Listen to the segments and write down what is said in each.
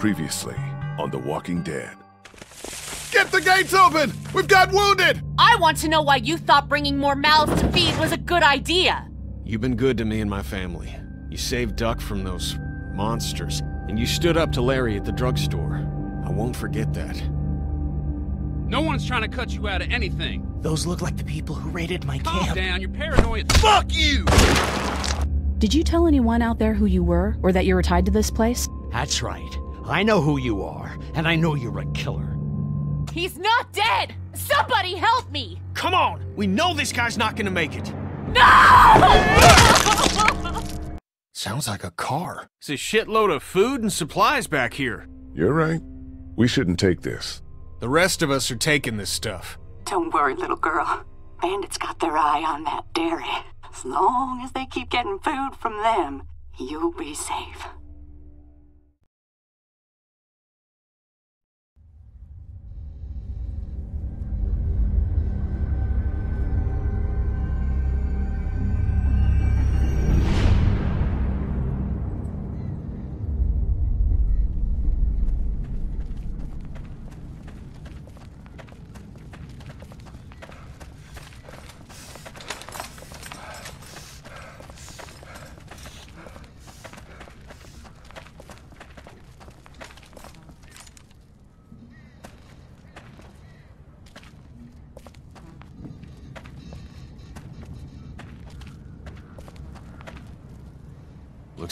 Previously on The Walking Dead. Get the gates open! We've got wounded! I want to know why you thought bringing more mouths to feed was a good idea. You've been good to me and my family. You saved Duck from those monsters, and you stood up to Larry at the drugstore. I won't forget that. No one's trying to cut you out of anything. Those look like the people who raided my Calm camp. down, you're paranoid. Fuck you! Did you tell anyone out there who you were, or that you were tied to this place? That's right. I know who you are, and I know you're a killer. He's not dead! Somebody help me! Come on! We know this guy's not gonna make it! No! Sounds like a car. It's a shitload of food and supplies back here. You're right. We shouldn't take this. The rest of us are taking this stuff. Don't worry, little girl. Bandits got their eye on that dairy. As long as they keep getting food from them, you'll be safe.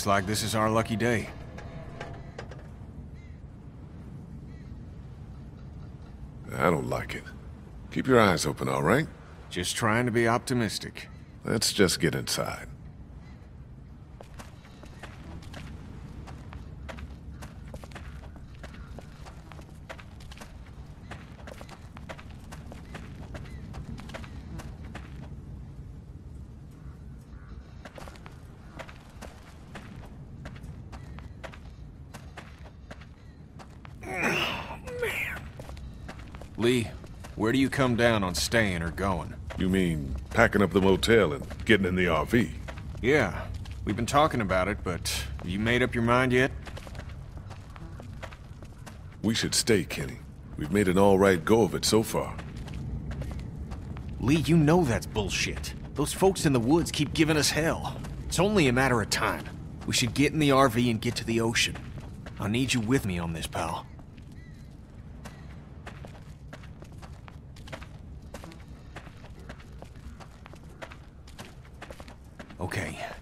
Like this is our lucky day. I don't like it. Keep your eyes open, all right? Just trying to be optimistic. Let's just get inside. Lee, where do you come down on staying or going? You mean packing up the motel and getting in the RV? Yeah, we've been talking about it, but have you made up your mind yet? We should stay, Kenny. We've made an all right go of it so far. Lee, you know that's bullshit. Those folks in the woods keep giving us hell. It's only a matter of time. We should get in the RV and get to the ocean. I need you with me on this, pal. Okay,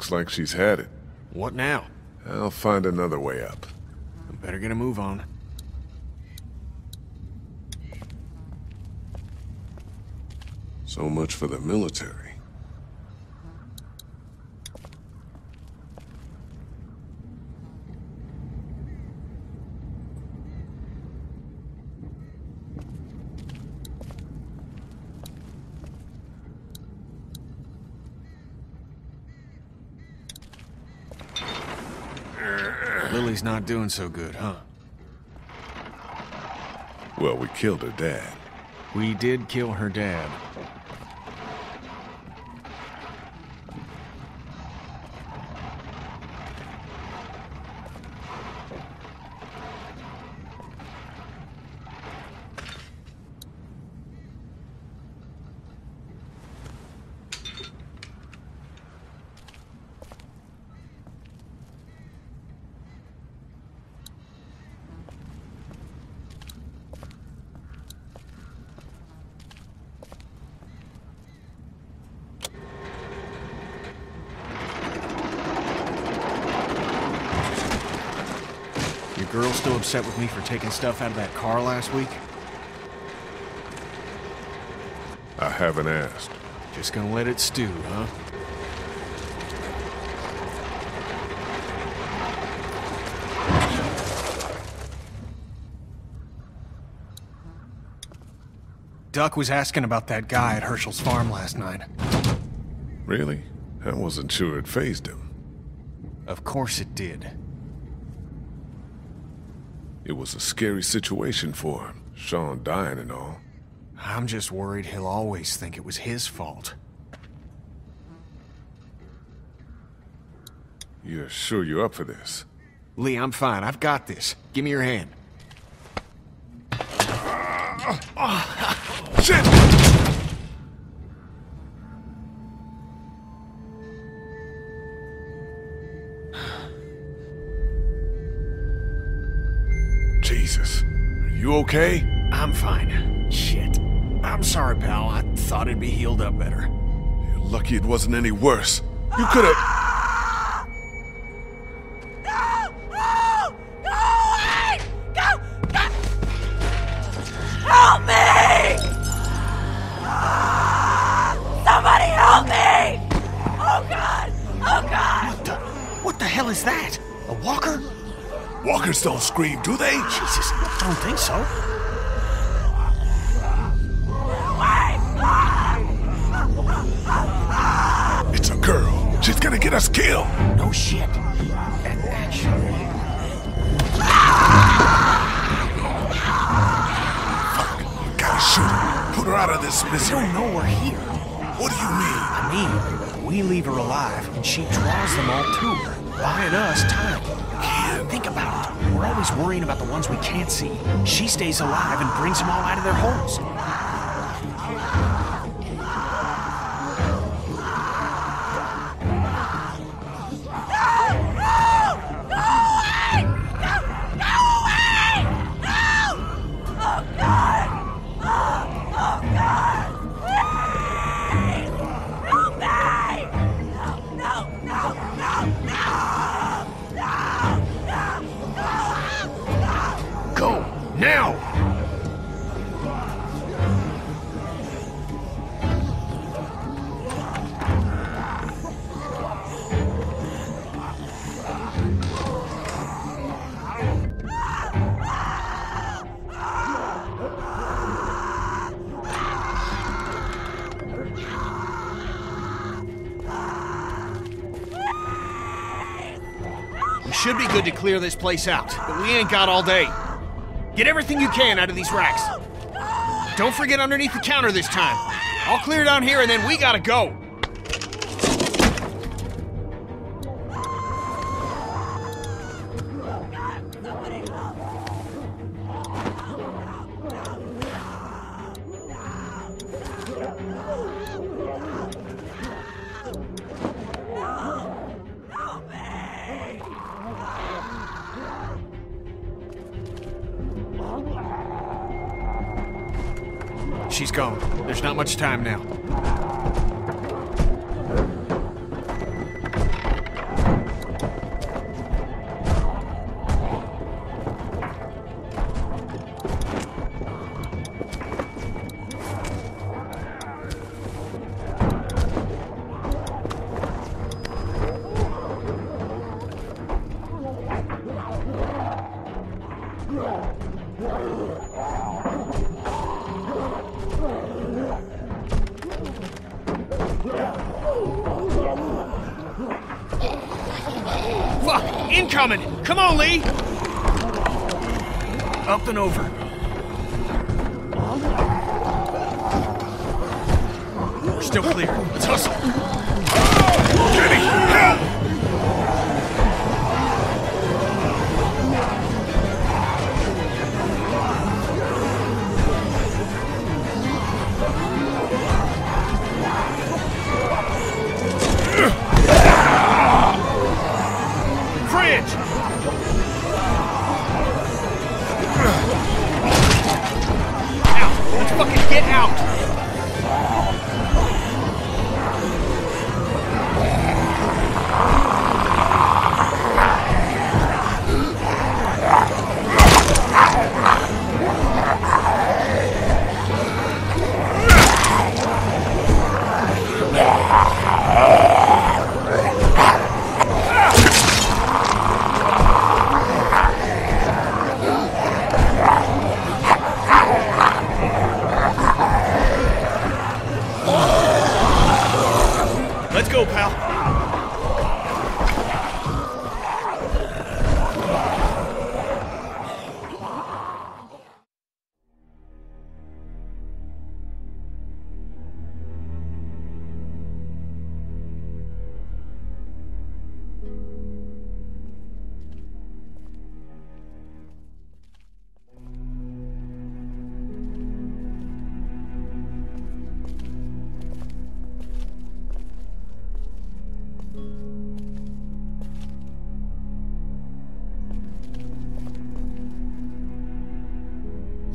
Looks like she's had it. What now? I'll find another way up. I better get a move on. So much for the military. Not doing so good, huh? Well, we killed her dad. We did kill her dad. Upset with me for taking stuff out of that car last week? I haven't asked. Just gonna let it stew, huh? Duck was asking about that guy at Hershel's farm last night. Really? I wasn't sure it fazed him. Of course it did. It was a scary situation for him. Shawn dying and all. I'm just worried he'll always think it was his fault. You're sure you're up for this? Lee, I'm fine. I've got this. Give me your hand. Okay? I'm fine. Shit. I'm sorry, pal. I thought it'd be healed up better. You're lucky it wasn't any worse. You could have. Helped me somebody help me! Oh, somebody oh, ones we can't see. She stays alive and brings them all out of their holes. Good to clear this place out, but we ain't got all day. Get everything you can out of these racks. Don't forget underneath the counter this time. I'll clear down here and then we gotta go. Time now.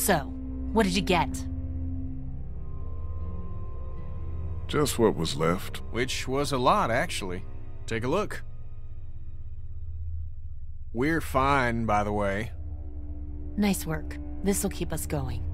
So, what did you get? Just what was left. Which was a lot, actually. Take a look. We're fine, by the way. Nice work. This'll keep us going.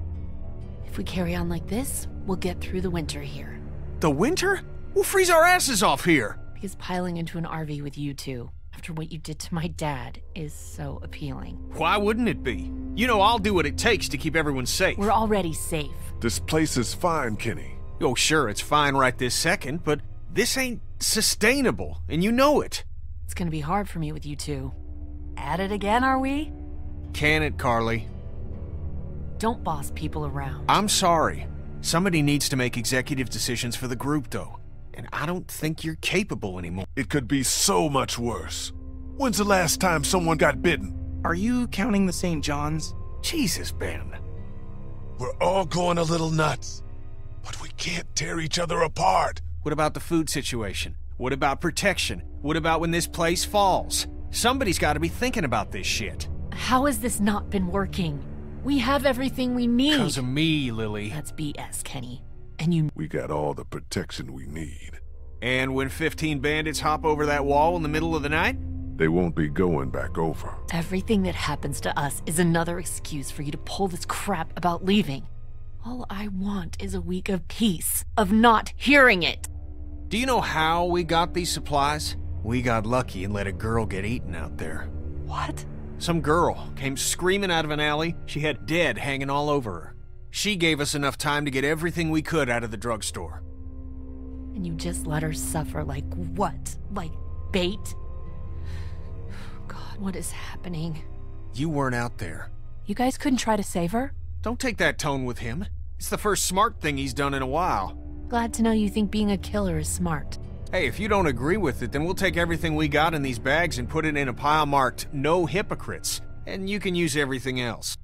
If we carry on like this, we'll get through the winter here. The winter? We'll freeze our asses off here! Because piling into an RV with you two, after what you did to my dad, is so appealing. Why wouldn't it be? You know I'll do what it takes to keep everyone safe. We're already safe. This place is fine, Kenny. Oh, sure, it's fine right this second, but this ain't sustainable, and you know it. It's gonna be hard for me with you two. At it again, are we? Can it, Carley? Don't boss people around. I'm sorry. Somebody needs to make executive decisions for the group, though. And I don't think you're capable anymore. It could be so much worse. When's the last time someone got bitten? Are you counting the St. John's? Jesus, Ben. We're all going a little nuts. But we can't tear each other apart. What about the food situation? What about protection? What about when this place falls? Somebody's got to be thinking about this shit. How has this not been working? We have everything we need. Because of me, Lilly. That's BS, Kenny. And you. We got all the protection we need. And when 15 bandits hop over that wall in the middle of the night? They won't be going back over. Everything that happens to us is another excuse for you to pull this crap about leaving. All I want is a week of peace, of not hearing it. Do you know how we got these supplies? We got lucky and let a girl get eaten out there. What? Some girl came screaming out of an alley. She had dead hanging all over her. She gave us enough time to get everything we could out of the drugstore. And you just let her suffer like what? Like bait? God, what is happening? You weren't out there. You guys couldn't try to save her? Don't take that tone with him. It's the first smart thing he's done in a while. Glad to know you think being a killer is smart. Hey, if you don't agree with it, then we'll take everything we got in these bags and put it in a pile marked No Hypocrites, and you can use everything else.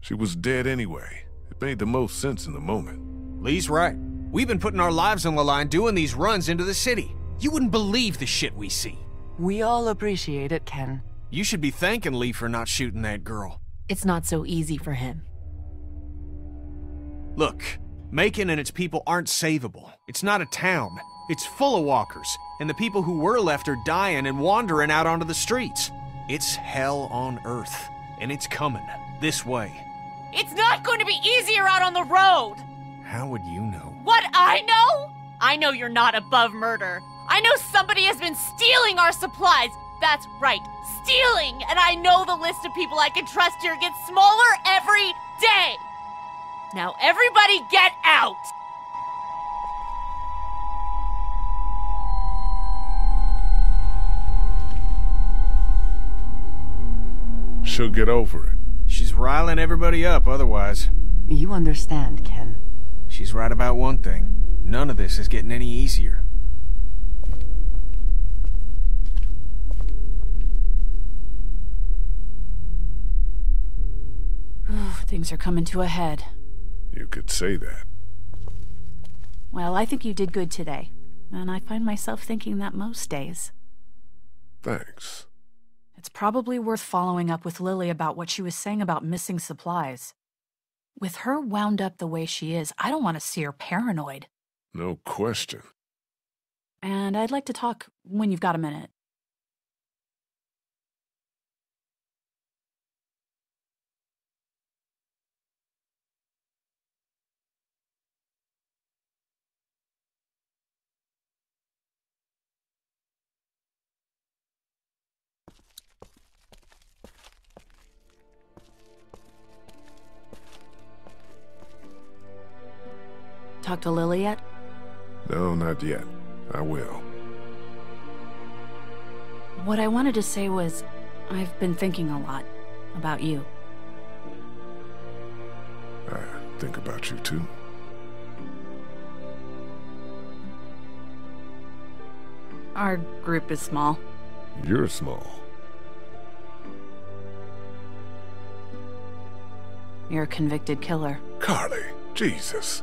She was dead anyway. It made the most sense in the moment. Lee's right. We've been putting our lives on the line doing these runs into the city. You wouldn't believe the shit we see. We all appreciate it, Ken. You should be thanking Lee for not shooting that girl. It's not so easy for him. Look, Macon and its people aren't savable. It's not a town. It's full of walkers, and the people who were left are dying and wandering out onto the streets. It's hell on earth, and it's coming this way. It's not going to be easier out on the road! How would you know? What I know? I know you're not above murder. I know somebody has been stealing our supplies. That's right, stealing! And I know the list of people I can trust here gets smaller every day! Now everybody get out! She'll get over it. She's riling everybody up otherwise. You understand, Ken. She's right about one thing. None of this is getting any easier. Things are coming to a head. You could say that. Well, I think you did good today. And I find myself thinking that most days. Thanks. It's probably worth following up with Lilly about what she was saying about missing supplies. With her wound up the way she is, I don't want to see her paranoid. No question. And I'd like to talk when you've got a minute. To Lilly yet? No, not yet. I will. What I wanted to say was, I've been thinking a lot about you. I think about you too. Our group is small. You're small. You're a convicted killer. Carley, Jesus.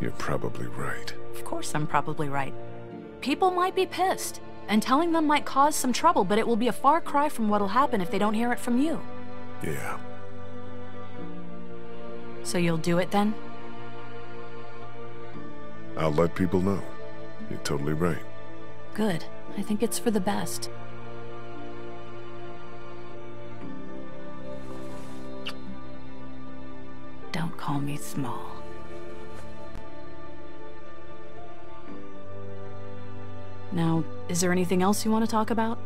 You're probably right. Of course, I'm probably right. People might be pissed, and telling them might cause some trouble, but it will be a far cry from what'll happen if they don't hear it from you. Yeah. So you'll do it then? I'll let people know. You're totally right. Good. I think it's for the best. Don't call me small. Now, is there anything else you want to talk about?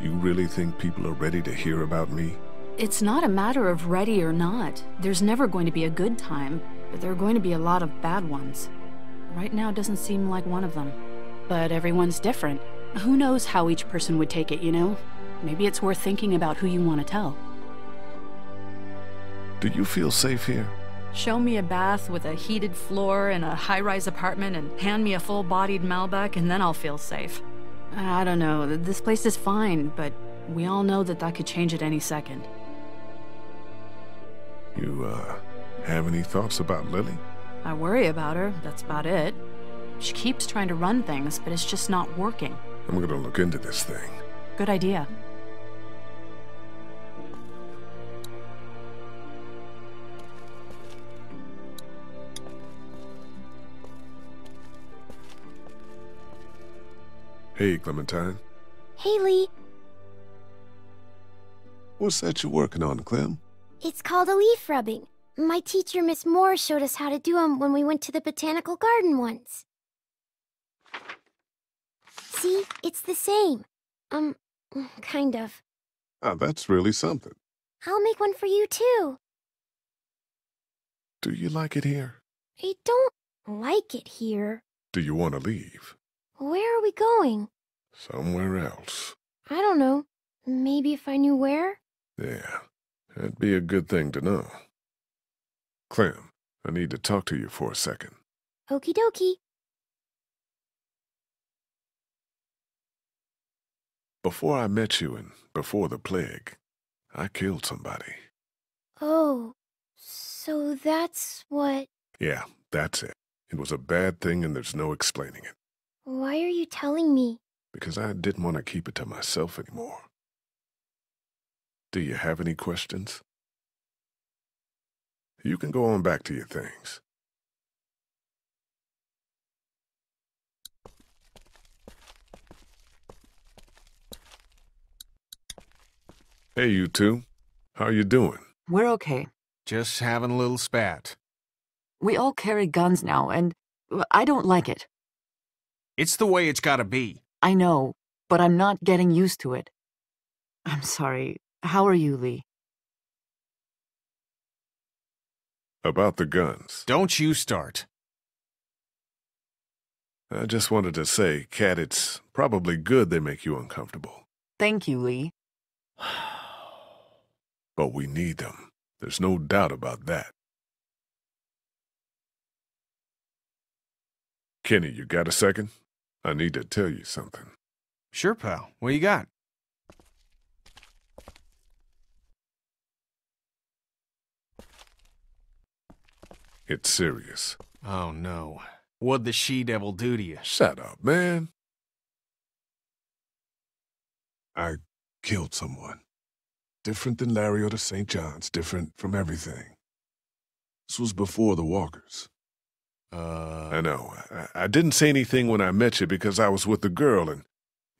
You really think people are ready to hear about me? It's not a matter of ready or not. There's never going to be a good time, but there are going to be a lot of bad ones. Right now doesn't seem like one of them. But everyone's different. Who knows how each person would take it, you know? Maybe it's worth thinking about who you want to tell. Do you feel safe here? Show me a bath with a heated floor in a high rise apartment and hand me a full bodied Malbec, and then I'll feel safe. I don't know, this place is fine, but we all know that that could change at any second. You, uh, have any thoughts about Lilly? I worry about her, that's about it. She keeps trying to run things, but it's just not working. I'm gonna look into this thing. Good idea. Hey, Clementine. Haley, What's that you're working on, Clem? it's called a leaf rubbing. My teacher, Miss Moore, showed us how to do 'em when we went to the botanical garden once. See, it's the same. Um, kind of. Ah, that's really something. I'll make one for you too. Do you like it here? I don't like it here. Do you want to leave? Where are we going? Somewhere else. I don't know. Maybe if I knew where? Yeah, that'd be a good thing to know. Clem, I need to talk to you for a second. Okie dokie. Before I met you and before the plague, I killed somebody. Oh, so that's what. Yeah, that's it. It was a bad thing and there's no explaining it. Why are you telling me? Because I didn't want to keep it to myself anymore. Do you have any questions? You can go on back to your things. Hey, you two. How are you doing? We're okay. Just having a little spat. We all carry guns now, and I don't like it. It's the way it's gotta be. I know, but I'm not getting used to it. I'm sorry. How are you, Lee? About the guns. Don't you start. I just wanted to say, Kat, it's probably good they make you uncomfortable. Thank you, Lee. But we need them. There's no doubt about that. Kenny, you got a second? I need to tell you something. Sure, pal. What you got? It's serious. Oh, no. What'd the she-devil do to you? Shut up, man. I killed someone. Different than Larry or the St. John's, different from everything. This was before the Walkers. Uh... I know. I, I didn't say anything when I met you because I was with the girl and,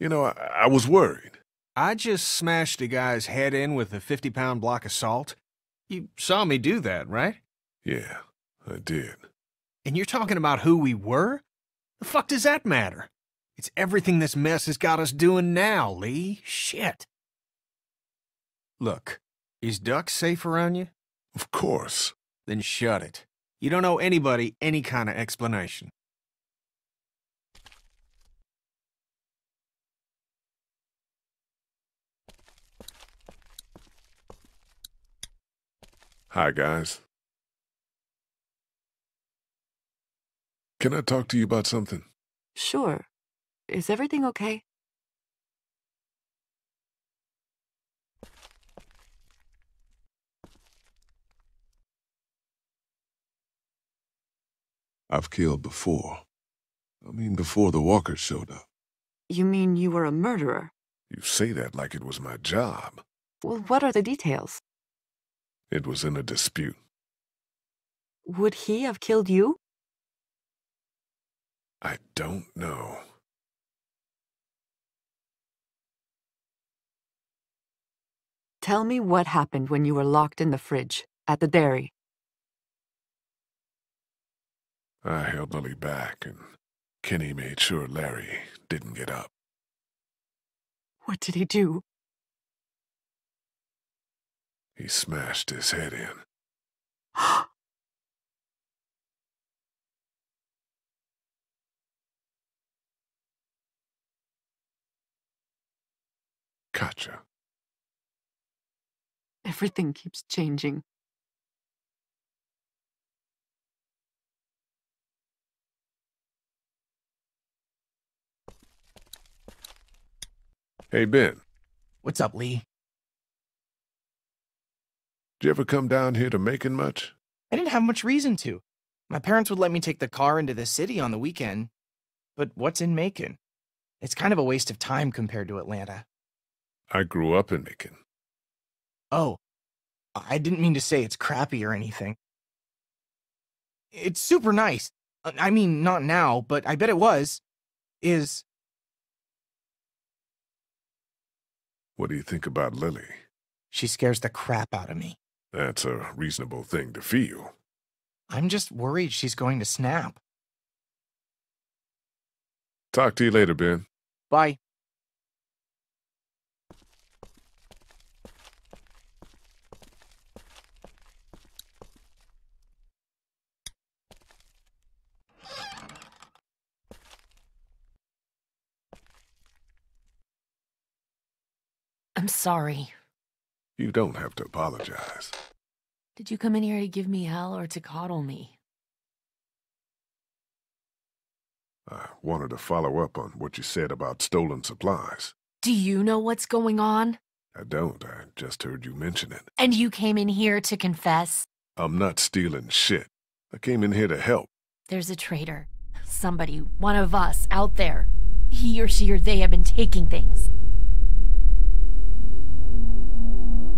you know, I, I was worried. I just smashed a guy's head in with a 50-pound block of salt. You saw me do that, right? Yeah, I did. And you're talking about who we were? The fuck does that matter? It's everything this mess has got us doing now, Lee. Shit. Look, is Duck safe around you? Of course. Then shut it. You don't owe anybody any kind of explanation. Hi, guys. Can I talk to you about something? Sure. Is everything okay? I've killed before. I mean, before the walkers showed up. You mean you were a murderer? You say that like it was my job. Well, what are the details? It was in a dispute. Would he have killed you? I don't know. Tell me what happened when you were locked in the fridge at the dairy. I held Lilly back, and Kenny made sure Larry didn't get up. What did he do? He smashed his head in. Katjaa. Everything keeps changing. Hey, Ben. What's up, Lee? Did you ever come down here to Macon much? I didn't have much reason to. My parents would let me take the car into the city on the weekend. But what's in Macon? It's kind of a waste of time compared to Atlanta. I grew up in Macon. Oh, I didn't mean to say it's crappy or anything. It's super nice. Uh, I mean, not now, but I bet it was. Is. What do you think about Lilly? She scares the crap out of me. That's a reasonable thing to feel. I'm just worried she's going to snap. Talk to you later, Ben. Bye. I'm sorry. You don't have to apologize. Did you come in here to give me hell or to coddle me? I wanted to follow up on what you said about stolen supplies. Do you know what's going on? I don't. I just heard you mention it. And you came in here to confess? I'm not stealing shit. I came in here to help. There's a traitor. Somebody, one of us, out there. He or she or they have been taking things.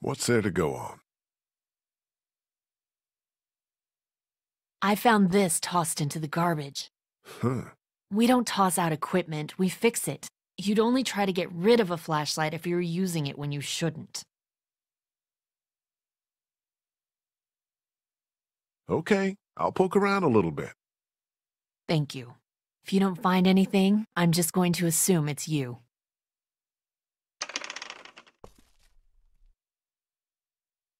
What's there to go on? I found this tossed into the garbage. Huh. We don't toss out equipment, we fix it. You'd only try to get rid of a flashlight if you were using it when you shouldn't. Okay, I'll poke around a little bit. Thank you. If you don't find anything, I'm just going to assume it's you.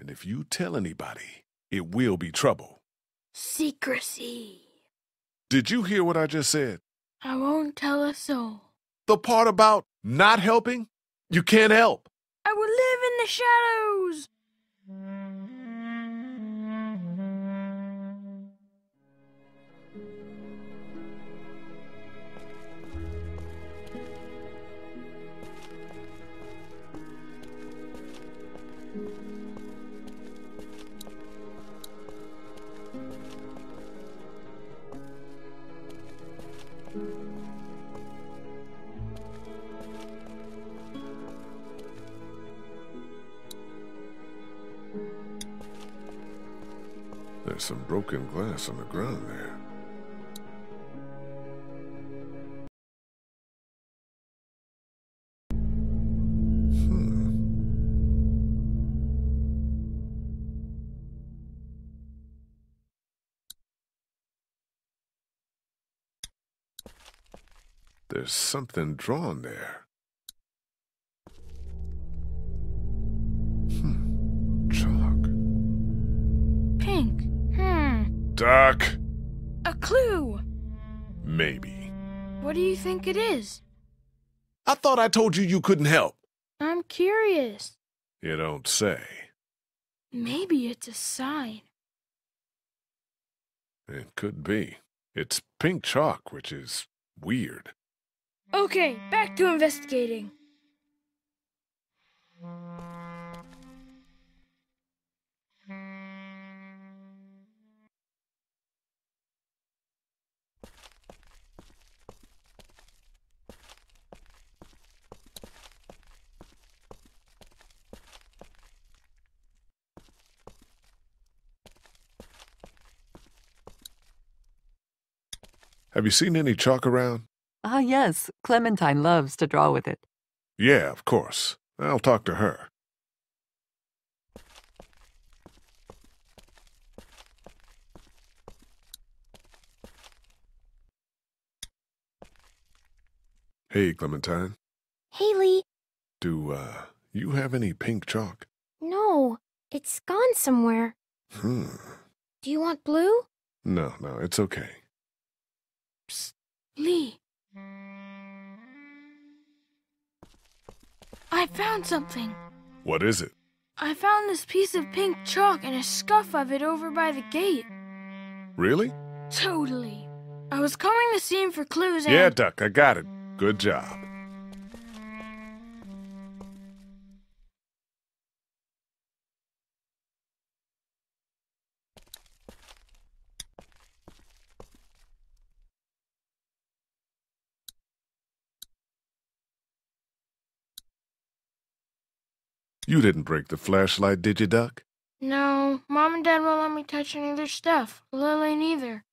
and if you tell anybody, it will be trouble. Secrecy. Did you hear what I just said? I won't tell a soul. The part about not helping? You can't help. I will live in the shadows. Some broken glass on the ground there. Hmm. There's something drawn there. Doc. A clue. Maybe. What do you think it is? I thought I told you you couldn't help. I'm curious. You don't say. Maybe it's a sign. It could be. It's pink chalk, which is weird. Okay, back to investigating. Have you seen any chalk around? Ah, yes. Clementine loves to draw with it. Yeah, of course. I'll talk to her. Hey, Clementine. Haley, Do, uh, you have any pink chalk? no, it's gone somewhere. Hmm. Do you want blue? No, no, it's okay. Lee. I found something. What is it? I found this piece of pink chalk and a scuff of it over by the gate. Really? Totally. I was combing the scene for clues and. Yeah, Duck, I got it. Good job. You didn't break the flashlight, did you, Duck? No, Mom and Dad won't let me touch any of their stuff. Lilly neither.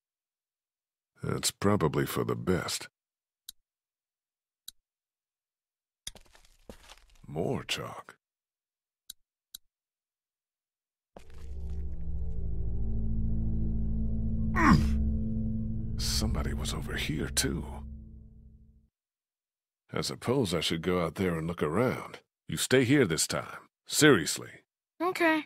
That's probably for the best. More chalk. Somebody was over here, too. I suppose I should go out there and look around. You stay here this time. Seriously. Okay.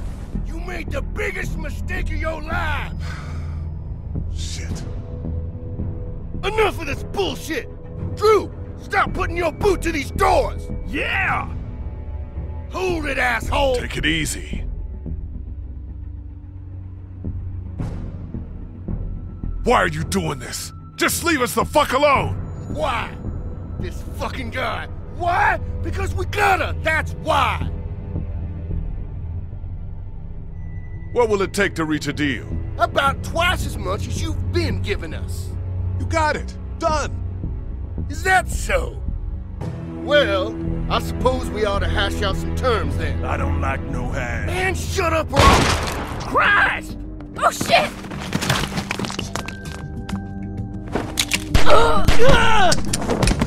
You made the biggest mistake of your life. Shit. Enough of this bullshit. Drew, stop putting your boot to these doors. Yeah. Hold it, asshole. Take it easy. Why are you doing this? Just leave us the fuck alone! Why? This fucking guy. Why? Because we gotta. That's why. What will it take to reach a deal? About twice as much as you've been giving us. You got it. Done. Is that so? Well, I suppose we ought to hash out some terms then. I don't like no hand. Man, shut up or I'll... Christ! Oh shit! Get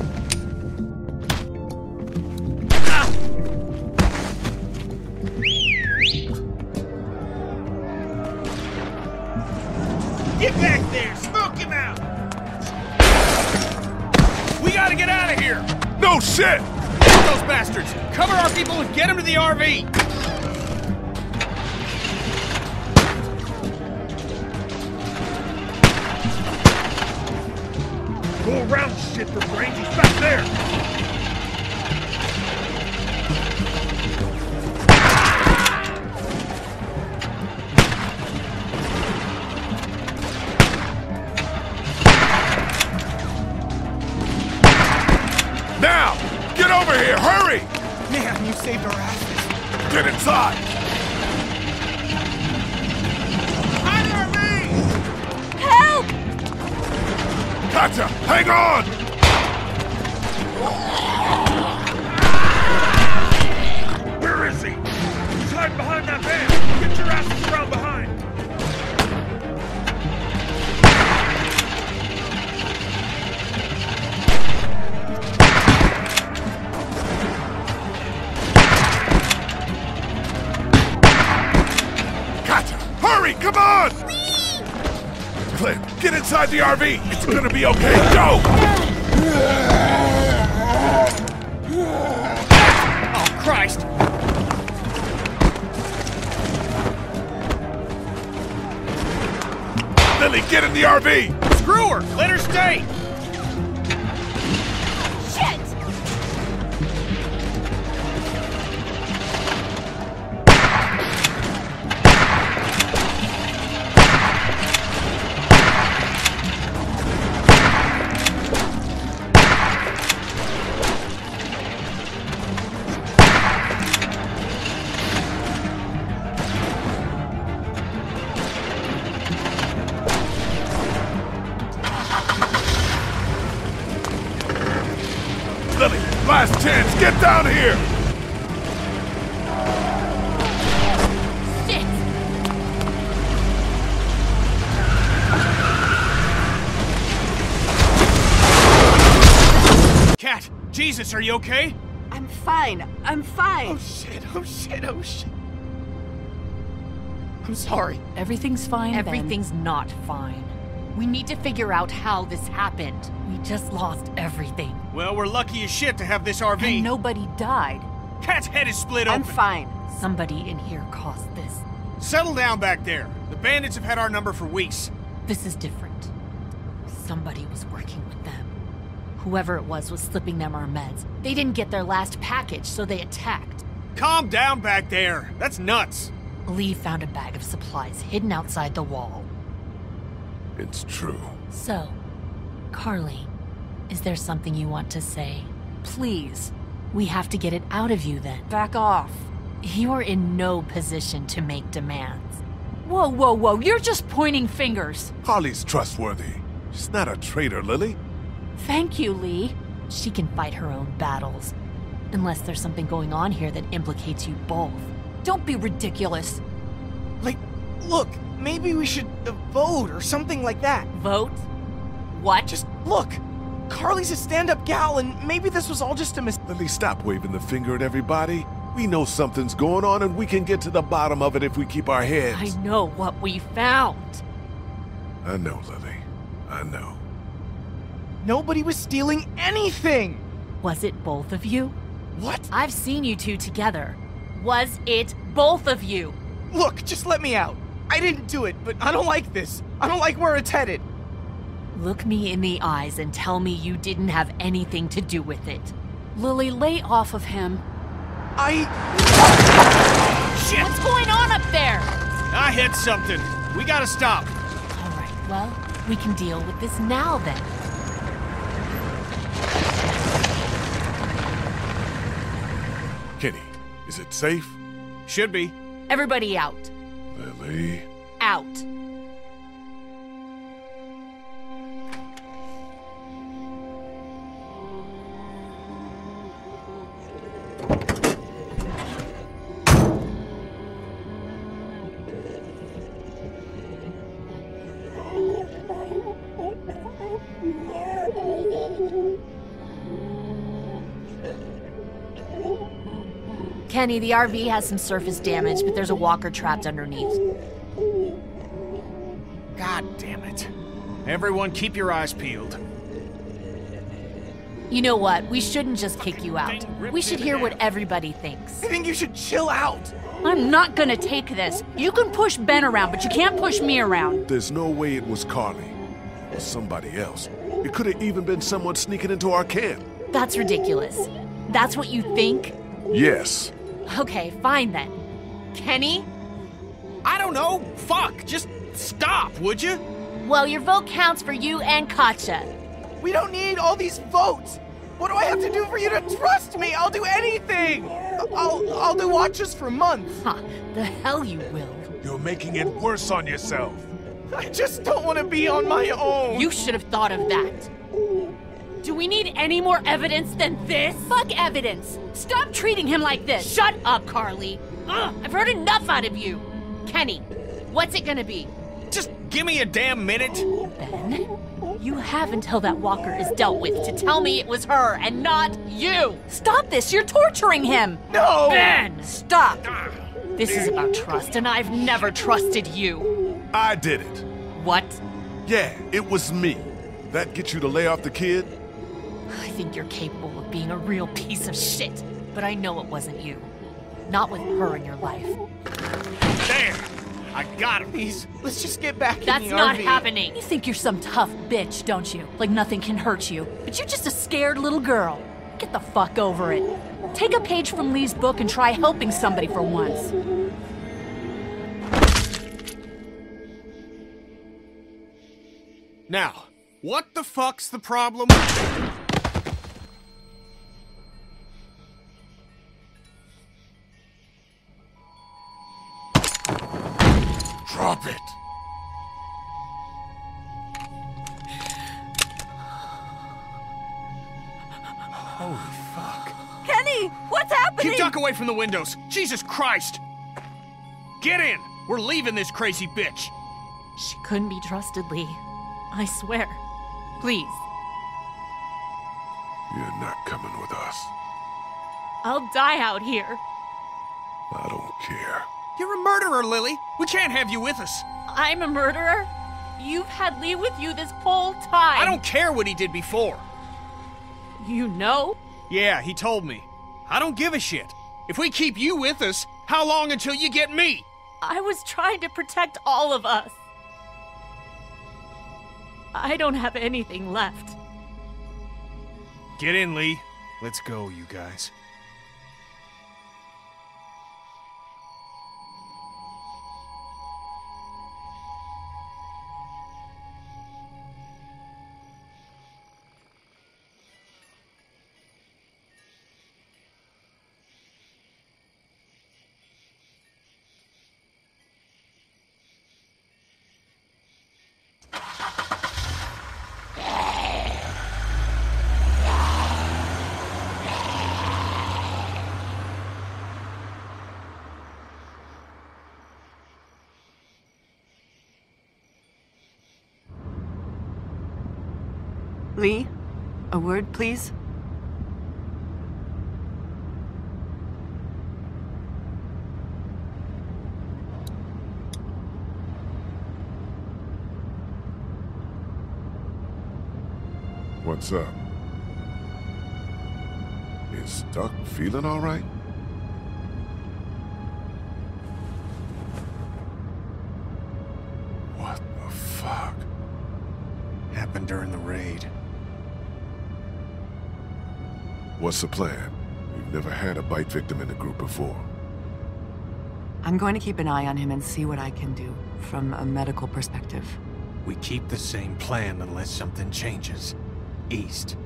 No shit! Get those bastards! Cover our people and get them to the RV! Go around, shit for brains. He's back there. Jesus, are you okay? I'm fine. I'm fine. Oh shit, oh shit, oh shit. I'm sorry. Everything's fine, Ben. Everything's not fine. We need to figure out how this happened. We just lost everything. Well, we're lucky as shit to have this RV. And nobody died. Cat's head is split open. I'm fine. Somebody in here caused this. Settle down back there. The bandits have had our number for weeks. This is different. Whoever it was was slipping them our meds. They didn't get their last package, so they attacked. Calm down back there. That's nuts. Lee found a bag of supplies hidden outside the wall. It's true. So, Carley, is there something you want to say? Please. We have to get it out of you then. Back off. You're in no position to make demands. Whoa, whoa, whoa. You're just pointing fingers. Holly's trustworthy. She's not a traitor, Lilly. Thank you, Lee. She can fight her own battles. Unless there's something going on here that implicates you both. Don't be ridiculous. Like, look, maybe we should uh, vote or something like that. Vote? What? Just look. Carley's a stand-up gal, and maybe this was all just a mistake. Lilly, stop waving the finger at everybody. We know something's going on, and we can get to the bottom of it if we keep our heads. I know what we found. I know, Lilly. I know. Nobody was stealing anything! Was it both of you? What? I've seen you two together. Was it both of you? Look, just let me out. I didn't do it, but I don't like this. I don't like where it's headed. Look me in the eyes and tell me you didn't have anything to do with it. Lilly, lay off of him. I. Shit! What's going on up there? I hit something. We gotta stop. All right, well, we can deal with this now then. Is it safe? Should be. Everybody out. Lilly. Out. Kenny, the RV has some surface damage, but there's a walker trapped underneath. God damn it. Everyone keep your eyes peeled. You know what? We shouldn't just kick you out. We should hear what everybody thinks. I think you should chill out. I'm not gonna take this. You can push Ben around, but you can't push me around. There's no way it was Carley. Or somebody else. It could have even been someone sneaking into our camp. That's ridiculous. That's what you think? Yes. Okay, fine then. Kenny? I don't know. Fuck. Just stop, would you? Well, your vote counts for you and Katjaa. We don't need all these votes. What do I have to do for you to trust me? I'll do anything. I'll I'll do watches for months. Huh, the hell you will. You're making it worse on yourself. I just don't want to be on my own. You should have thought of that. Do we need any more evidence than this? Fuck evidence. Stop treating him like this. Shut up, Carley. Ugh, I've heard enough out of you. Kenny, what's it gonna be? Just give me a damn minute. Ben, you have until that walker is dealt with to tell me it was her and not you. Stop this. You're torturing him. No. Ben, stop. Ah, this is about trust, and I've never trusted you. I did it. What? Yeah, it was me. That get you to lay off the kid? I think you're capable of being a real piece of shit, but I know it wasn't you. Not with her in your life. There. I got him. Please, let's just get back in That's not RV. happening. You think you're some tough bitch, don't you? Like nothing can hurt you. But you're just a scared little girl. Get the fuck over it. Take a page from Lee's book and try helping somebody for once. Now, what the fuck's the problem? Drop it. Holy fuck. Kenny, what's happening? Keep duck away from the windows. Jesus Christ. Get in. We're leaving this crazy bitch. She couldn't be trusted, Lee. I swear. Please. You're not coming with us. I'll die out here. I don't care. You're a murderer, Lilly. We can't have you with us. I'm a murderer? You've had Lee with you this whole time. I don't care what he did before. You know? Yeah, he told me. I don't give a shit. If we keep you with us, how long until you get me? I was trying to protect all of us. I don't have anything left. Get in, Lee. Let's go, you guys. Lee, A word, please? What's up? Is Duck feeling all right? What's the plan? We've never had a bite victim in the group before. I'm going to keep an eye on him and see what I can do from a medical perspective. We keep the same plan unless something changes. East.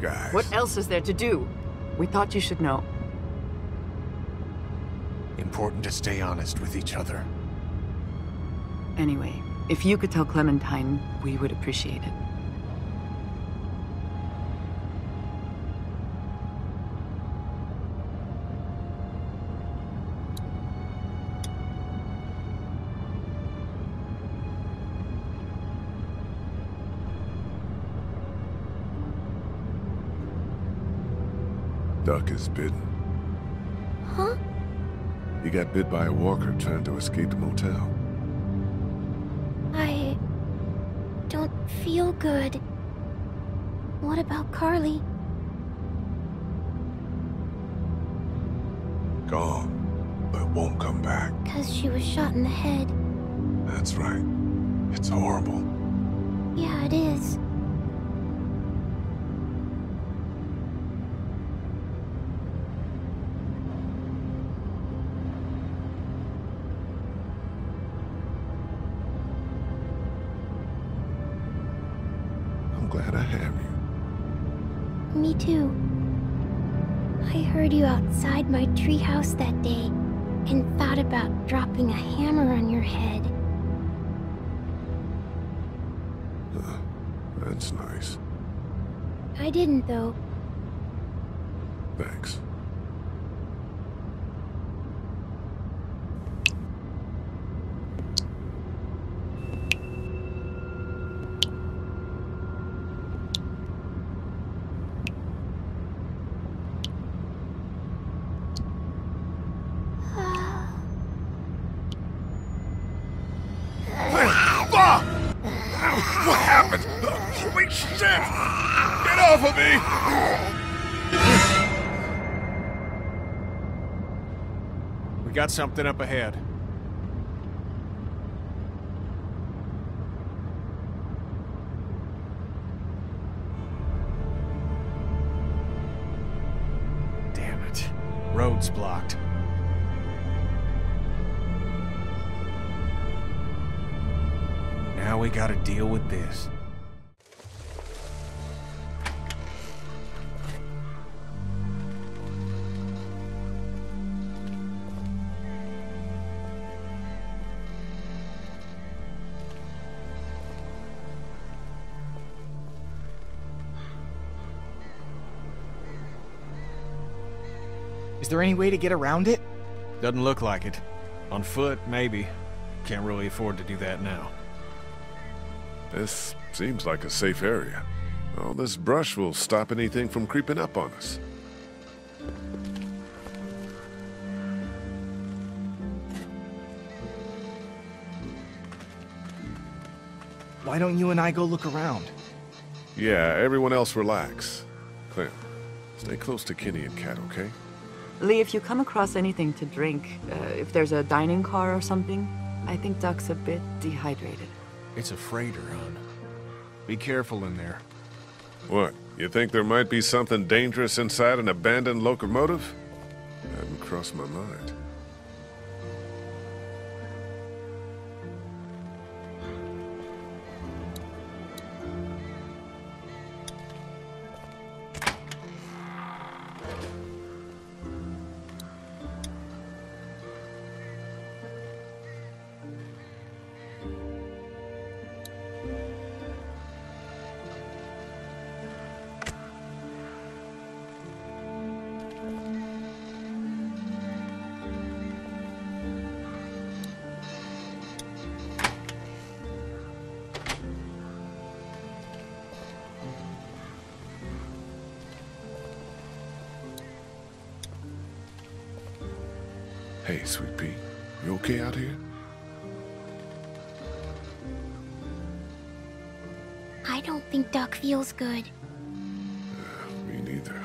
Guys. What else is there to do? We thought you should know. Important to stay honest with each other. Anyway, if you could tell Clementine, we would appreciate it. Is bitten. Huh? He got bit by a walker trying to escape the motel. I don't feel good. What about Carley? Gone, but won't come back. Because she was shot in the head. That's right. It's horrible. Yeah, it is. Got something up ahead. Damn it. Road's blocked. Now we gotta deal with this. Is there any way to get around it? Doesn't look like it. On foot, maybe. Can't really afford to do that now. This seems like a safe area. All this brush will stop anything from creeping up on us. Why don't you and I go look around? Yeah, everyone else relax. Clem, stay close to Kenny and Kat, okay? Lee, if you come across anything to drink, uh, if there's a dining car or something, I think Duck's a bit dehydrated. It's a freighter, hon. Be careful in there. What? You think there might be something dangerous inside an abandoned locomotive? Hadn't crossed my mind. Feels good. Me neither.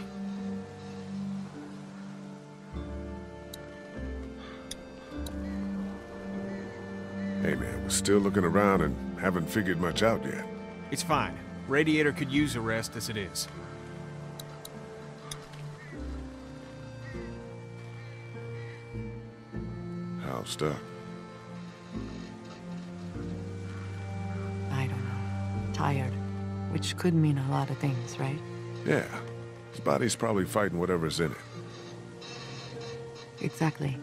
Hey man, we're still looking around and haven't figured much out yet. It's fine. Radiator could use a rest as it is. How's Duck? Which could mean a lot of things, right? Yeah. His body's probably fighting whatever's in it. Exactly.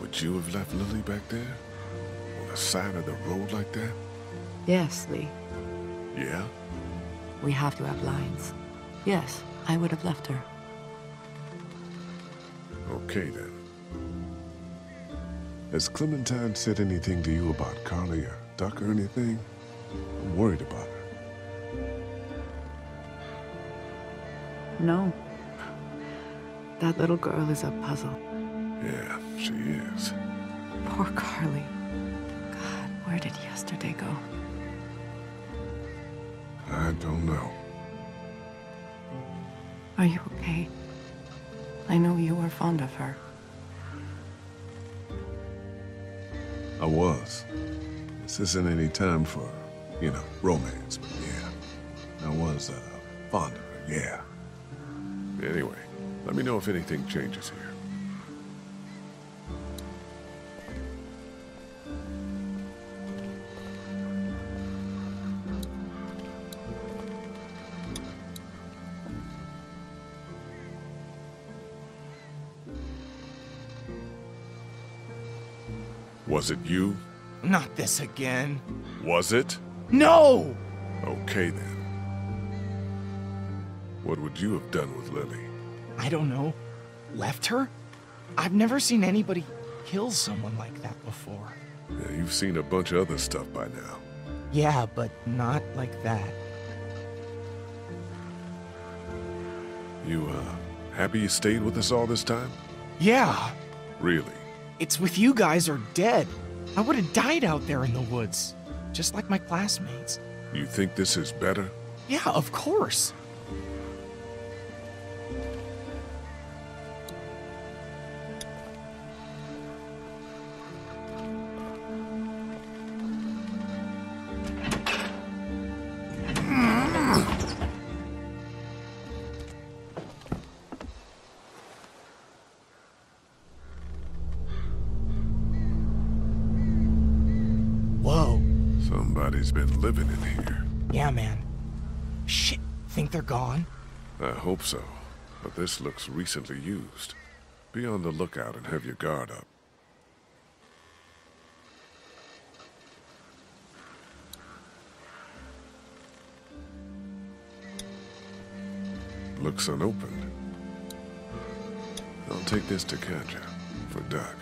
Would you have left Lilly back there? On the side of the road like that? Yes, Lee. Yeah? We have to have lines. Yes, I would have left her. Okay then. Has Clementine said anything to you about Carley or Duck or anything? I'm worried about her. No. That little girl is a puzzle. Yeah, she is. Poor Carley. God, where did yesterday go? I don't know. Are you okay? I know you were fond of her. I was. This isn't any time for, you know, romance, but yeah. I was, uh, fond of her, yeah. Anyway, let me know if anything changes here. Was it you? Not this again. Was it? No! Okay then. What would you have done with Lilly? I don't know. Left her? I've never seen anybody kill someone like that before. Yeah, you've seen a bunch of other stuff by now. Yeah, but not like that. You, uh, happy you stayed with us all this time? Yeah, Really? it's with you guys or dead. I would have died out there in the woods, just like my classmates. You think this is better? Yeah, of course. Hope so, but this looks recently used. Be on the lookout and have your guard up. Looks unopened. I'll take this to Katjaa for Duck.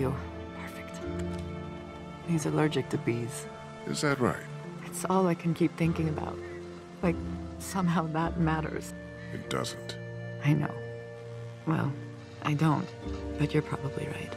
You. Perfect. He's allergic to bees. Is that right? It's all I can keep thinking about. Like, somehow that matters. It doesn't. I know. Well, I don't, but you're probably right.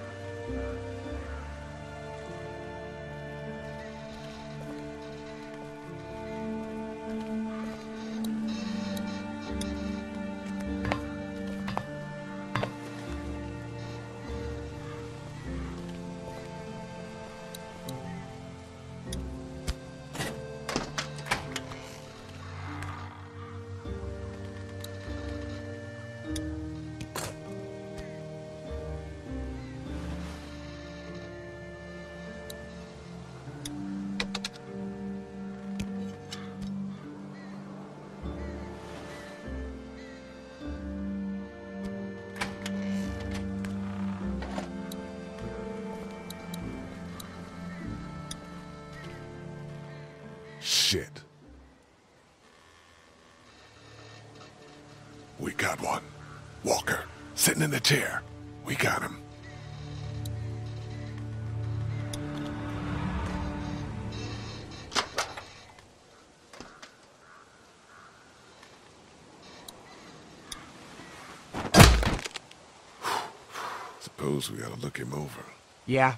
Got one. Walker, sitting in the chair. We got him. Suppose we ought to look him over. Yeah.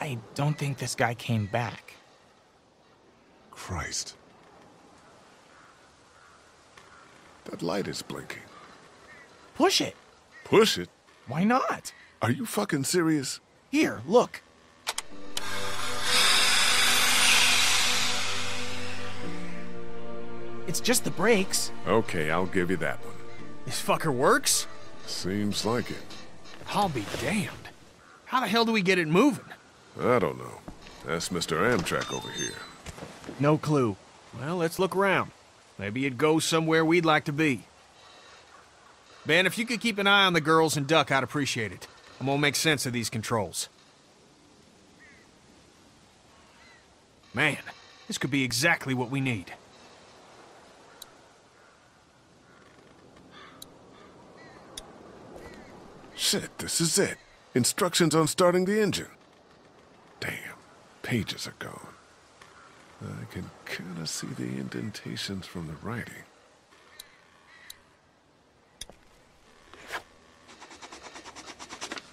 I don't think this guy came back. Christ. That light is blinking. Push it. Push it? Why not? Are you fucking serious? Here, look. It's just the brakes. Okay, I'll give you that one. This fucker works? Seems like it. I'll be damned. How the hell do we get it moving? I don't know. That's Mr. Amtrak over here. No clue. Well, let's look around. Maybe it goes somewhere we'd like to be. Ben, if you could keep an eye on the girls and Duck, I'd appreciate it. I'm gonna make sense of these controls. Man, this could be exactly what we need. Shit, this is it. Instructions on starting the engine. Damn, pages are gone. I can kinda see the indentations from the writing.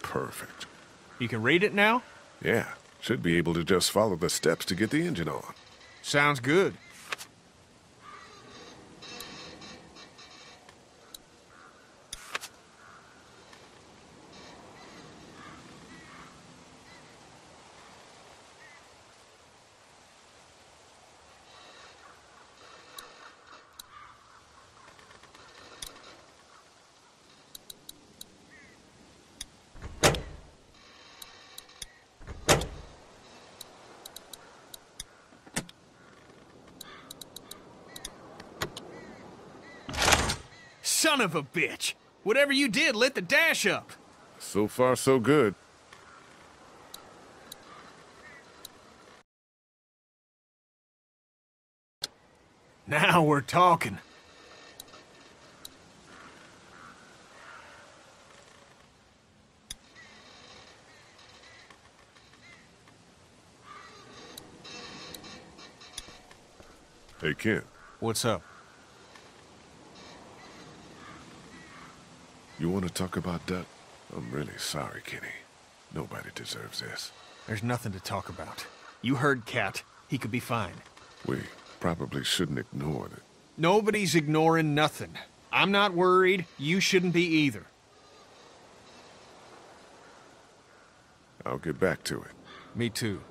Perfect. You can read it now? Yeah, should be able to just follow the steps to get the engine on. Sounds good. Son of a bitch! Whatever you did lit the dash up. So far, so good. Now we're talking. Hey, Kent, What's up? You want to talk about Duck? I'm really sorry, Kenny. Nobody deserves this. There's nothing to talk about. You heard Cat. He could be fine. We probably shouldn't ignore it. Nobody's ignoring nothing. I'm not worried. You shouldn't be either. I'll get back to it. Me too.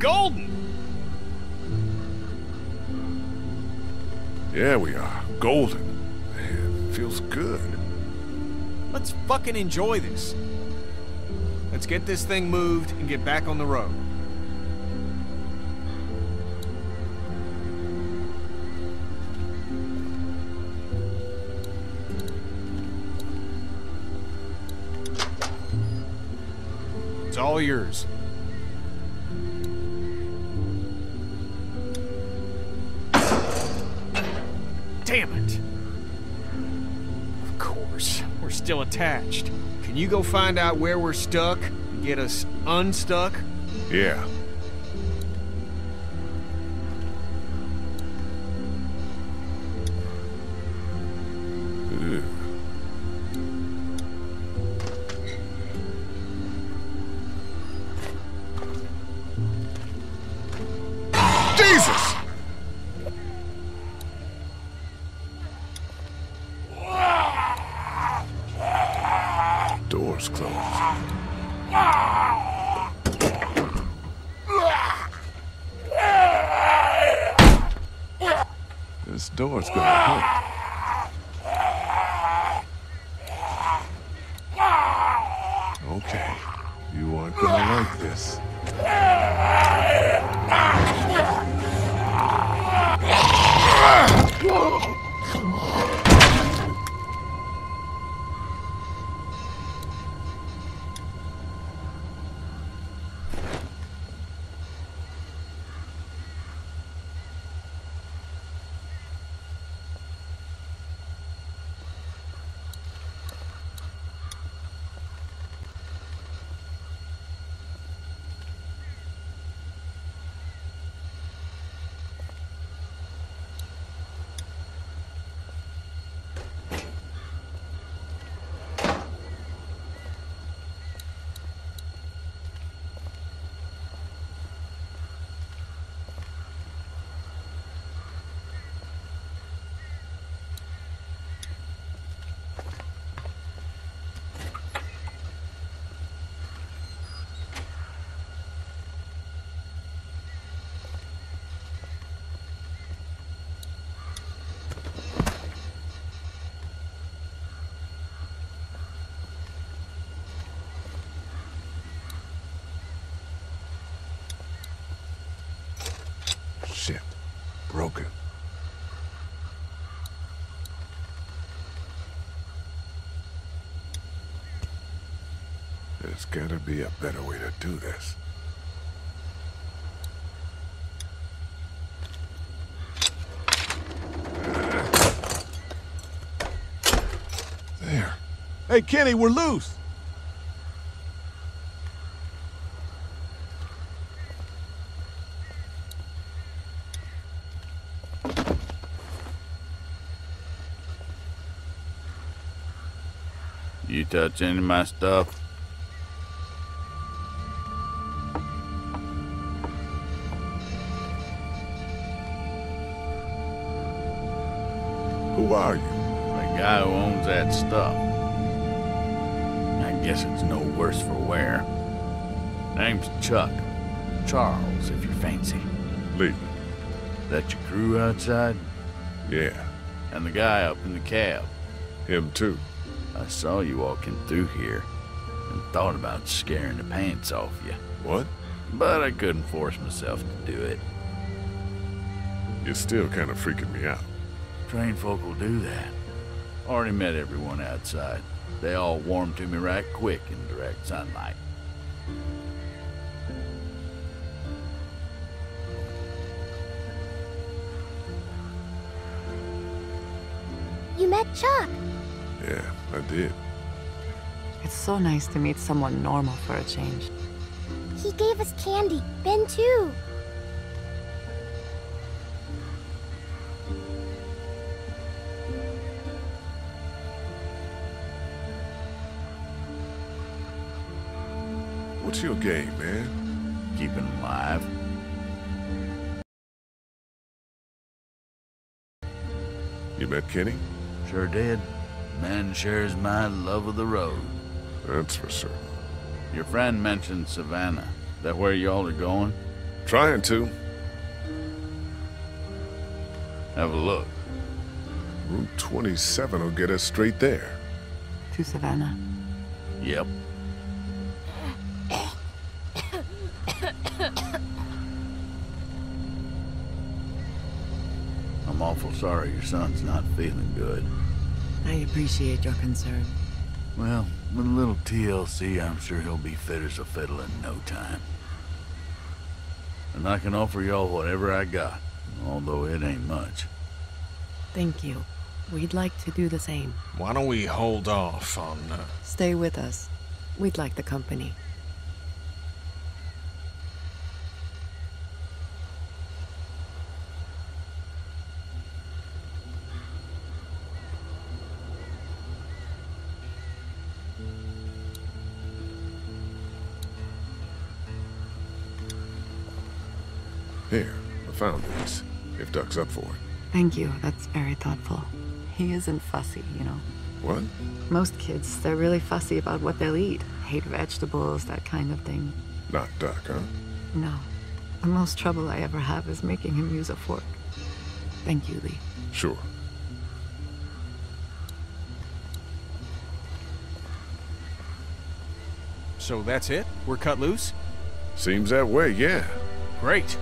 Golden! Yeah, we are. Golden. Man, feels good. Let's fucking enjoy this. Let's get this thing moved and get back on the road. It's all yours. Attached. Can you go find out where we're stuck and get us unstuck? Yeah. Gotta be a better way to do this. There. Hey, Kenny, we're loose. You touch any of my stuff? Stuff. I guess it's no worse for wear. Name's Chuck. Charles, if you fancy. Lee. That your crew outside? Yeah. And the guy up in the cab? Him too. I saw you walking through here and thought about scaring the pants off you. What? But I couldn't force myself to do it. You're still kind of freaking me out. Trained folk will do that. Already met everyone outside. They all warmed to me right quick in direct sunlight. You met Chuck. Yeah, I did. It's so nice to meet someone normal for a change. He gave us candy. Ben, too. Game, man? Keeping them alive. You met Kenny? Sure did. Man shares my love of the road. That's for certain. Your friend mentioned Savannah. That where y'all are going? Trying to. Have a look. Route 27 will get us straight there. To Savannah. Yep. Sorry your son's not feeling good. I appreciate your concern. Well, with a little TLC, I'm sure he'll be fit as a fiddle in no time. And I can offer y'all whatever I got, although it ain't much. Thank you. We'd like to do the same. Why don't we hold off on... Uh... Stay with us. We'd like the company. Here, found this. If Duck's up for it. Thank you. That's very thoughtful. He isn't fussy, you know. What? Most kids, they're really fussy about what they'll eat. Hate vegetables, that kind of thing. Not Duck, huh? No. The most trouble I ever have is making him use a fork. Thank you, Lee. Sure. So that's it? We're cut loose? Seems that way, yeah. Great.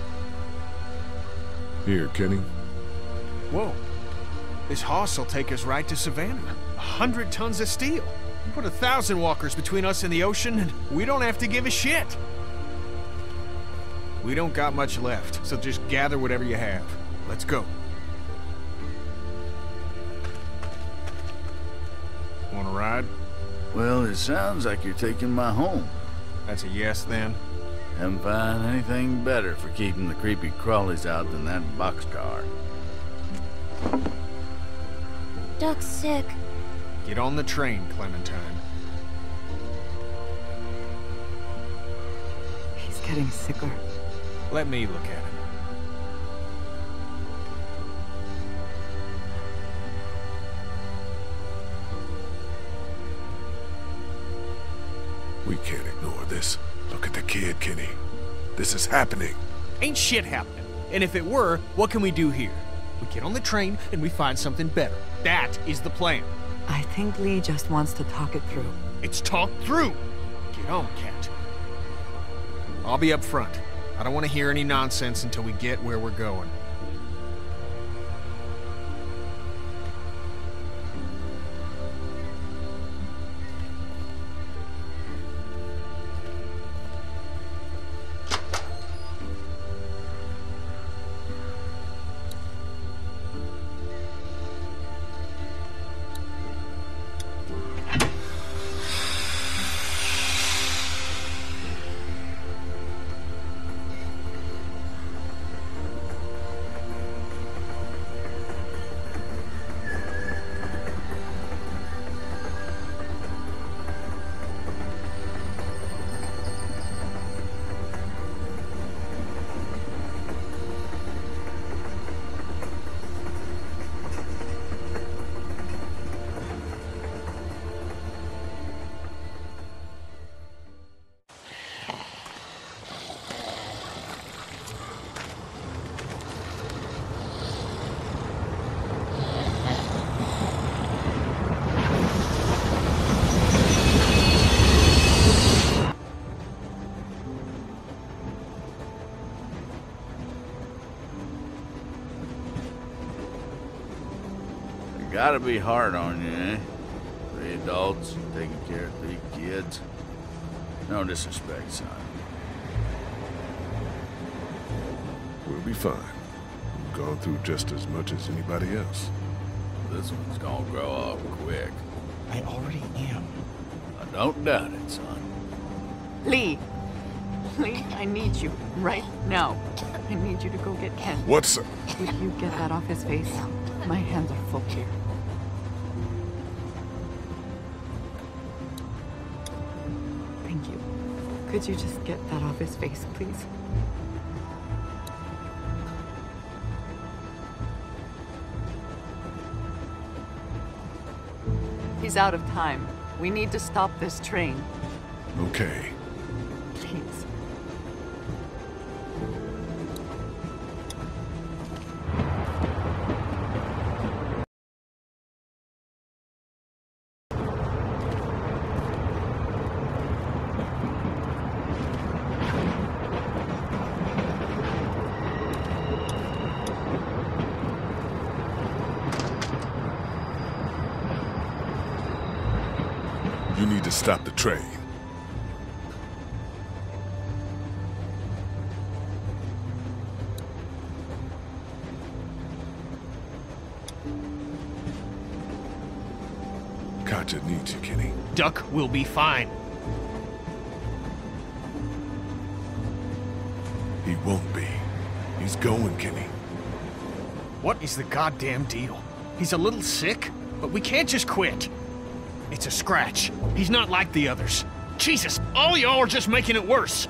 Here, Kenny. Whoa. This hoss will take us right to Savannah. A hundred tons of steel. Put a thousand walkers between us and the ocean, and we don't have to give a shit. We don't got much left, so just gather whatever you have. Let's go. Wanna ride? Well, it sounds like you're taking my home. That's a yes, then? Haven't found anything better for keeping the creepy crawlies out than that boxcar. Duck's sick. Get on the train, Clementine. He's getting sicker. Let me look at him. At the kid, Kenny. This is happening. Ain't shit happening. And if it were, what can we do here? We get on the train and we find something better. That is the plan. I think Lee just wants to talk it through. It's talked through. Get on, Cat. I'll be up front. I don't want to hear any nonsense until we get where we're going. Gotta be hard on you, eh? Three adults taking care of three kids. No disrespect, son. We'll be fine. We've gone through just as much as anybody else. This one's gonna grow up quick. I already am. I don't doubt it, son. Lee! Lee, I need you right now. I need you to go get Ken. What's up? Would you get that off his face? My hands are full here. Could you just get that off his face, please? He's out of time. We need to stop this train. Okay. Please. Stop the train. Katjaa needs you, Kenny. Duck will be fine. He won't be. He's going, Kenny. What is the goddamn deal? He's a little sick, but we can't just quit. It's a scratch. He's not like the others. Jesus, all y'all are just making it worse.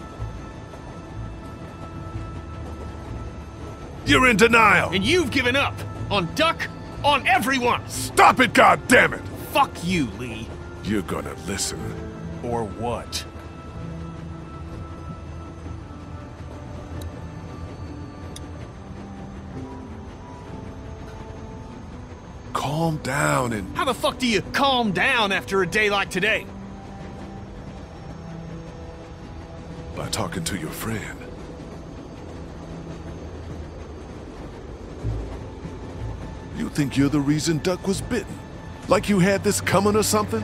You're in denial! And you've given up. On Duck, on everyone. Stop it, goddammit! Fuck you, Lee. You're gonna listen. Or what? Calm down and... How the fuck do you calm down after a day like today? By talking to your friend. You think you're the reason Duck was bitten? Like you had this coming or something?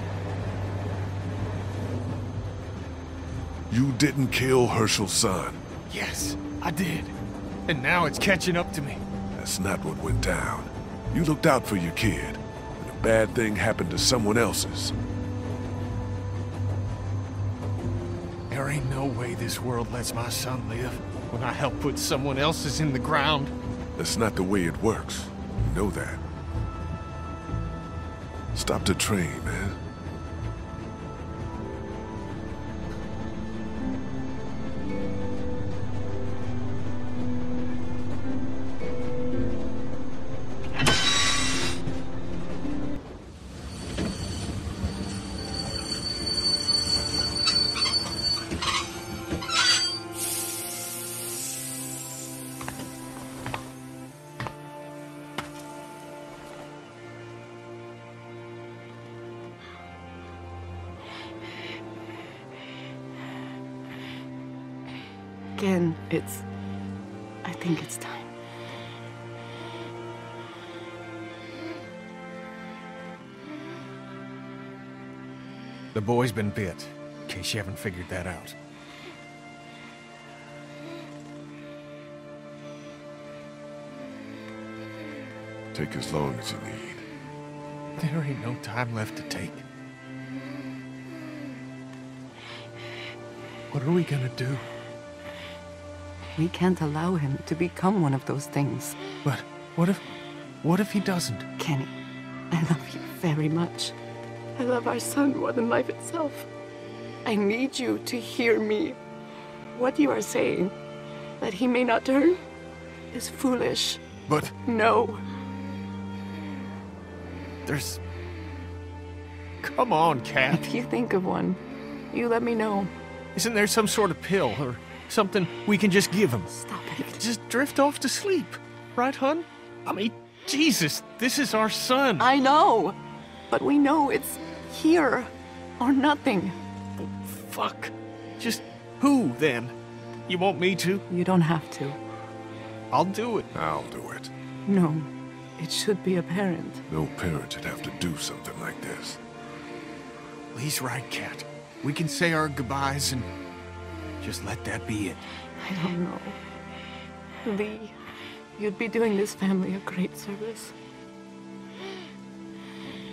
You didn't kill Hershel's son. Yes, I did. And now it's catching up to me. That's not what went down. You looked out for your kid, and a bad thing happened to someone else's. There ain't no way this world lets my son live when I help put someone else's in the ground. That's not the way it works. You know that. Stop the train, man. Boy's been bit, in case you haven't figured that out. Take as long as you need. There ain't no time left to take. What are we gonna do? We can't allow him to become one of those things. But what if... what if he doesn't? Kenny, I love you very much. I love our son more than life itself. I need you to hear me. What you are saying, that he may not turn, is foolish. But... No. There's... Come on, Cat. If you think of one, you let me know. Isn't there some sort of pill or something we can just give him? Stop it. Just drift off to sleep. Right, hun? I mean, Jesus, this is our son. I know. But we know it's here or nothing. Fuck. Just who, then? You want me to? You don't have to. I'll do it. I'll do it. No. It should be a parent. No parent should have to do something like this. Lee's right, Cat. We can say our goodbyes and just let that be it. I don't know. Lee, you'd be doing this family a great service.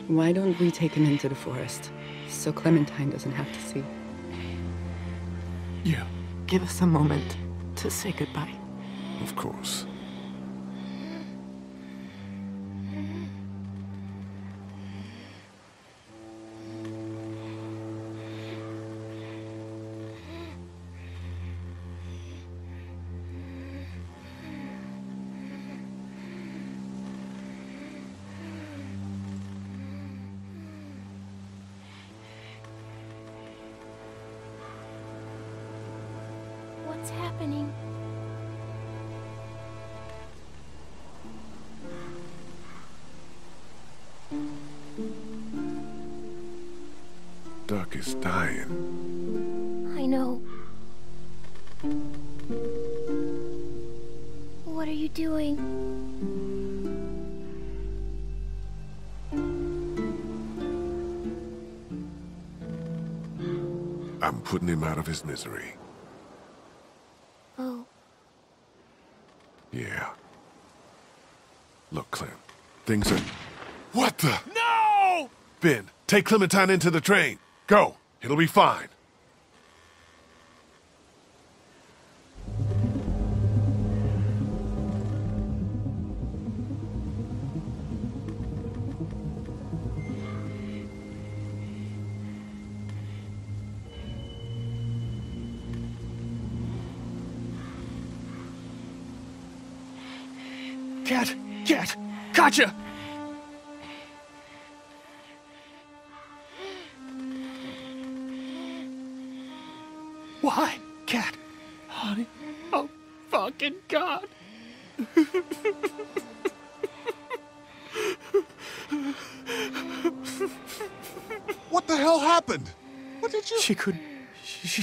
Why don't we take him into the forest so Clementine doesn't have to see? Yeah. Give us a moment to say goodbye. Of course. His misery. Oh, Yeah. Look, Clem. Things are... What the... No! Ben, take Clementine into the train. Go. It'll be fine.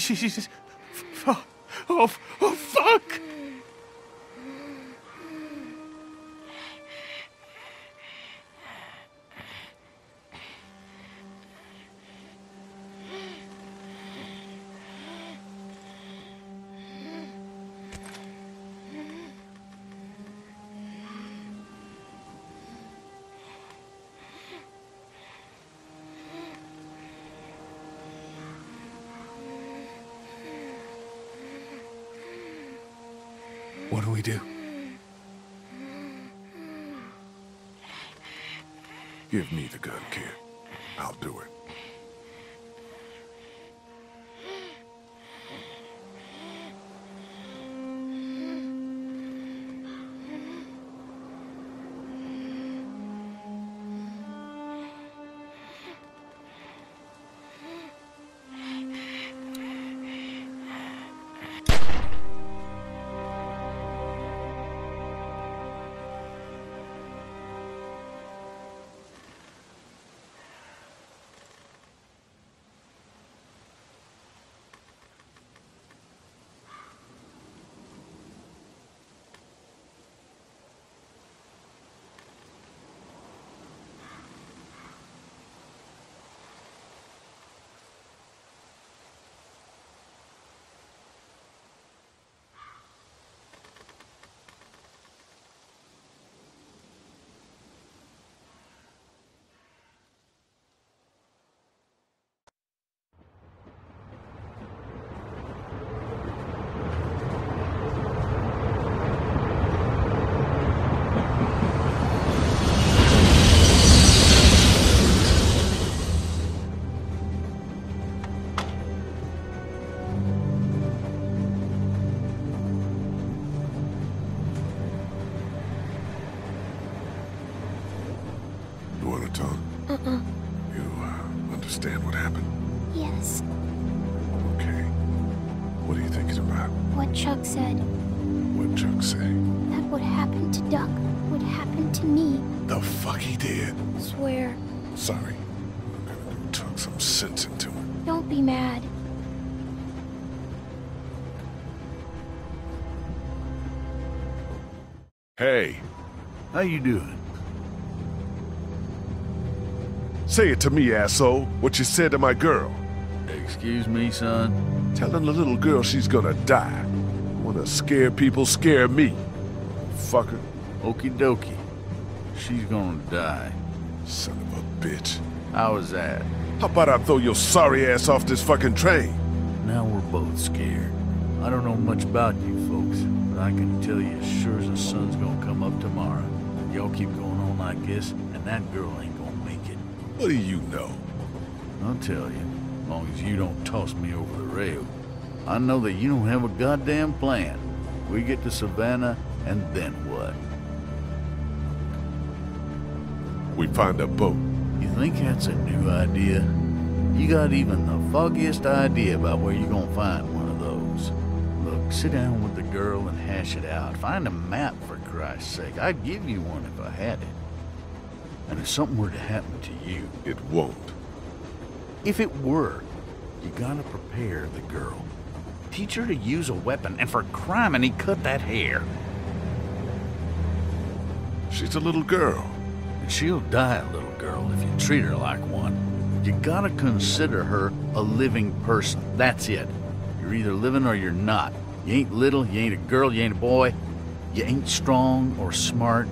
She, she, she, Hey, How you doing? say it to me, asshole. What you said to my girl. Excuse me, son? Telling the little girl she's gonna die. Wanna scare people, scare me. Fucker. Okie dokie. She's gonna die. Son of a bitch. How was that? How about I throw your sorry ass off this fucking train? Now we're both scared. I don't know much about you I can tell you as sure as the sun's gonna come up tomorrow. Y'all keep going on like this, and that girl ain't gonna make it. What do you know? I'll tell you, as long as you don't toss me over the rail. I know that you don't have a goddamn plan. We get to Savannah, and then what? We find a boat. You think that's a new idea? You got even the foggiest idea about where you're gonna find one of those. Look, sit down girl and hash it out. Find a map, for Christ's sake. I'd give you one if I had it. And if something were to happen to you, It won't. if it were, you gotta prepare the girl. Teach her to use a weapon, and for crime, he cut that hair. She's a little girl. And she'll die a little girl if you treat her like one. You gotta consider her a living person. That's it. You're either living or you're not. You ain't little, you ain't a girl, you ain't a boy. You ain't strong or smart.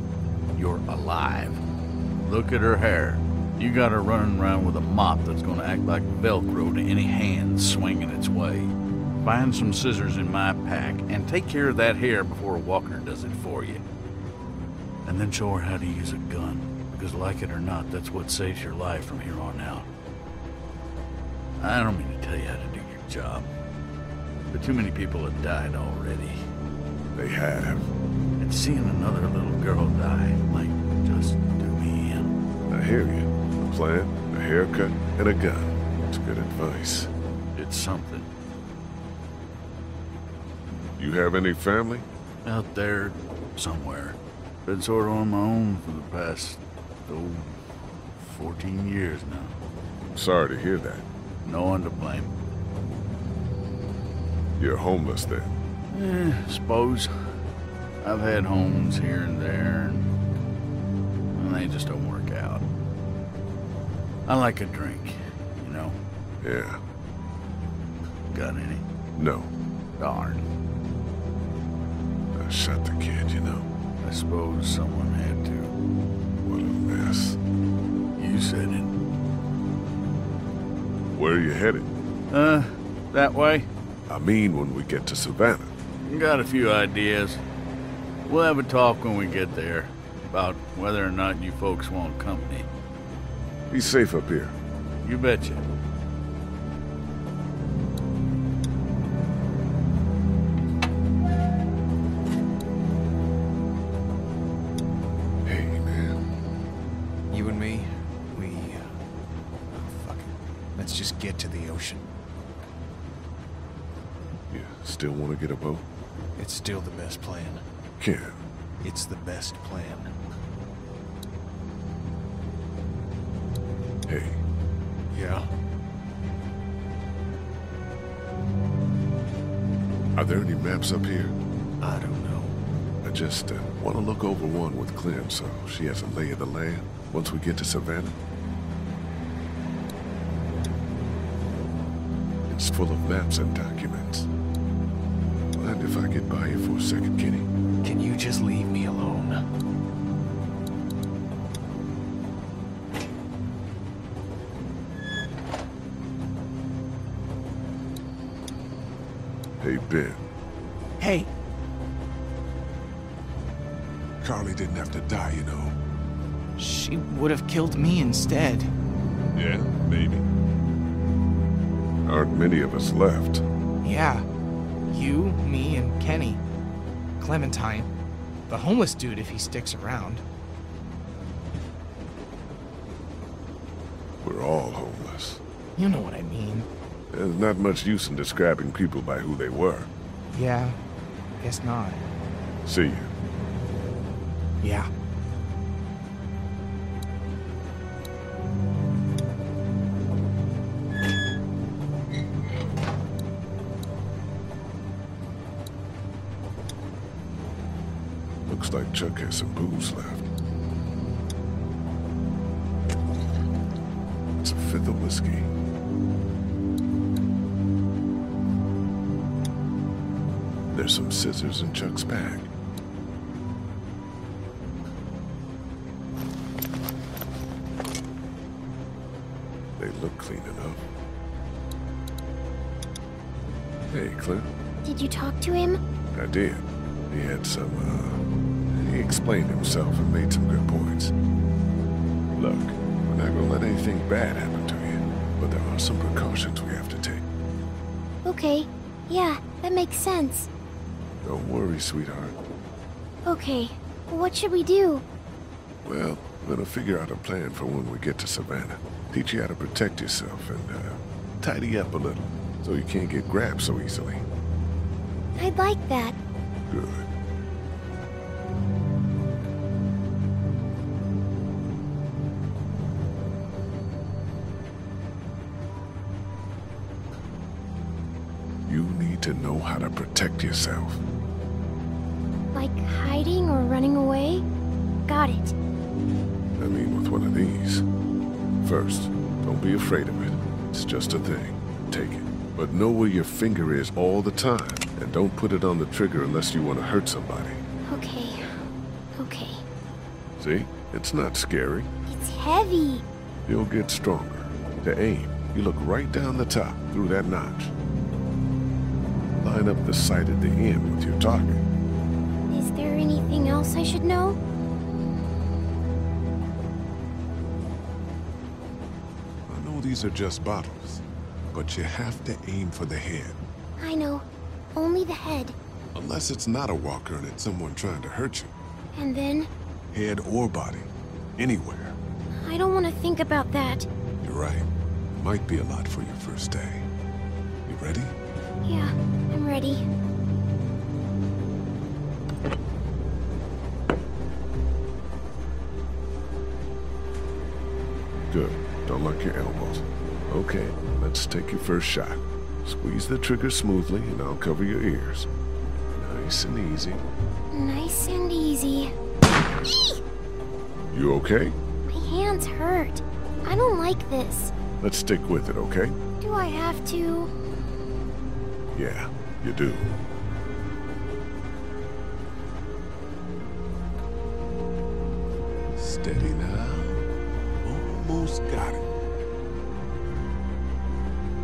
You're alive. Look at her hair. You got her running around with a mop that's gonna act like Velcro to any hand swinging its way. Find some scissors in my pack and take care of that hair before Walker does it for you. And then show her how to use a gun. Because like it or not, that's what saves your life from here on out. I don't mean to tell you how to do your job. But too many people have died already. They have. And seeing another little girl die might just do me in. I hear you. A plan, a haircut, and a gun. It's good advice. It's something. You have any family? Out there, somewhere. Been sort of on my own for the past, oh, 14 years now. Sorry to hear that. No one to blame. You're homeless then? Eh, suppose. I've had homes here and there, and they just don't work out. I like a drink, you know? Yeah. Got any? No. Darn. I shot the kid, you know. I suppose someone had to. What a mess. You said it. Where are you headed? Uh, that way? I mean when we get to Savannah. Got a few ideas. We'll have a talk when we get there about whether or not you folks want company. Be safe up here. You betcha. It's still the best plan. Ken. It's the best plan. Hey. Yeah? Are there any maps up here? I don't know. I just uh, want to look over one with Clem so she has a lay of the land once we get to Savannah. It's full of maps and documents. Mind if I get by you for a second, Kenny? Can you just leave me alone? Hey, Ben. Hey, Carley didn't have to die, you know. she would have killed me instead. Yeah, maybe. Aren't many of us left. Yeah. You, me, and Kenny. Clementine. The homeless dude if he sticks around. We're all homeless. You know what I mean. There's not much use in describing people by who they were. Yeah, guess not. See you. Yeah. Like Chuck has some booze left. It's a fifth of whiskey. There's some scissors in Chuck's bag. They look clean enough. Hey, Clint. Did you talk to him? I did. He had some, uh, he explained himself and made some good points. Look, we're not gonna let anything bad happen to you, but there are some precautions we have to take. Okay. Yeah, that makes sense. Don't worry, sweetheart. Okay. What should we do? Well, we're gonna figure out a plan for when we get to Savannah. Teach you how to protect yourself and, uh, tidy up a little, so you can't get grabbed so easily. I'd like that. Good. How to protect yourself. Like hiding or running away? Got it. I mean, with one of these. First, don't be afraid of it. It's just a thing. Take it. But know where your finger is all the time, and don't put it on the trigger unless you want to hurt somebody. Okay. Okay. See? It's not scary. It's heavy. You'll get stronger. To aim, you look right down the top, through that notch. Line up the sight at the end with your target. Is there anything else I should know? I know these are just bottles, but you have to aim for the head. I know. Only the head. Unless it's not a walker and it's someone trying to hurt you. And then? Head or body. Anywhere. I don't want to think about that. You're right. Might be a lot for your first day. You ready? Yeah, I'm ready. Good. Don't lock your elbows. Okay, let's take your first shot. Squeeze the trigger smoothly and I'll cover your ears. Nice and easy. Nice and easy. You okay? My hands hurt. I don't like this. Let's stick with it, okay? Do I have to? Yeah, you do. Steady now. Almost got it.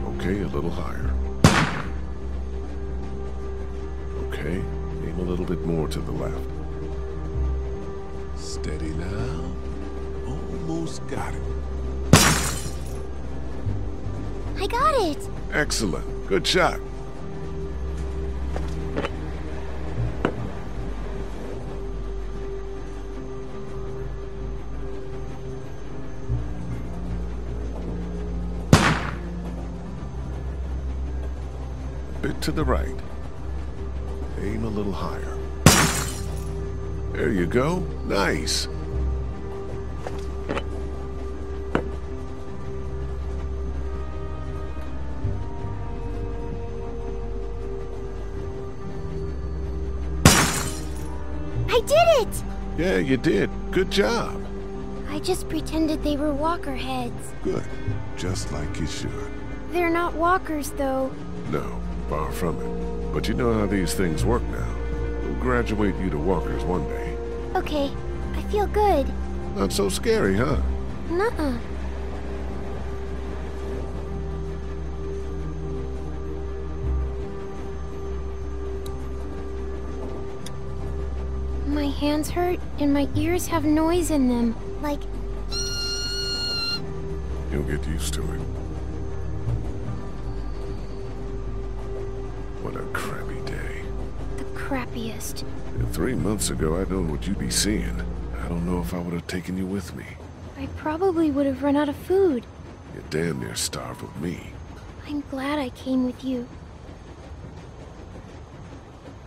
Okay, a little higher. Okay, aim a little bit more to the left. Steady now. Almost got it. I got it! Excellent. Good shot. To the right. Aim a little higher. There you go. Nice. I did it! Yeah, you did. Good job. I just pretended they were walker heads. Good. Just like you should. They're not walkers, though. No, far from it. But you know how these things work now. We'll graduate you to walkers one day. Okay, I feel good. Not so scary, huh? Nuh-uh. My hands hurt and my ears have noise in them. Like, You'll get used to it. Crappiest. If three months ago I'd known what you'd be seeing, I don't know if I would have taken you with me. I probably would have run out of food. You damn near starved with me. I'm glad I came with you.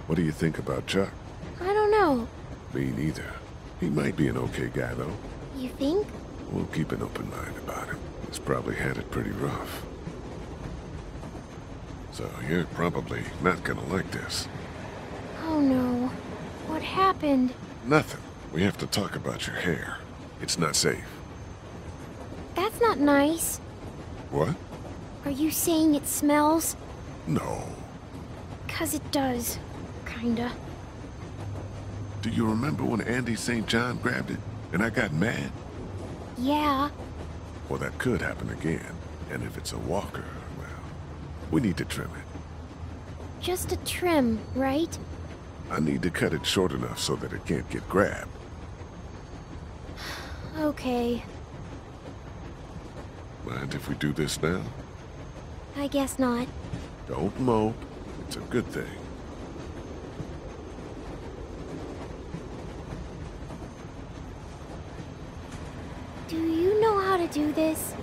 What do you think about Chuck? I don't know. Me neither. He might be an okay guy, though. You think? We'll keep an open mind about him. He's probably had it pretty rough. So you're probably not gonna like this. Happened? Nothing. We have to talk about your hair. It's not safe. That's not nice. What? Are you saying it smells? No. Cause it does. Kinda. Do you remember when Andy St. John grabbed it and I got mad? Yeah. Well, that could happen again. And if it's a walker, well, we need to trim it. Just a trim, right? I need to cut it short enough so that it can't get grabbed. Okay. Mind if we do this now? I guess not. Don't mope. It's a good thing. Do you know how to do this?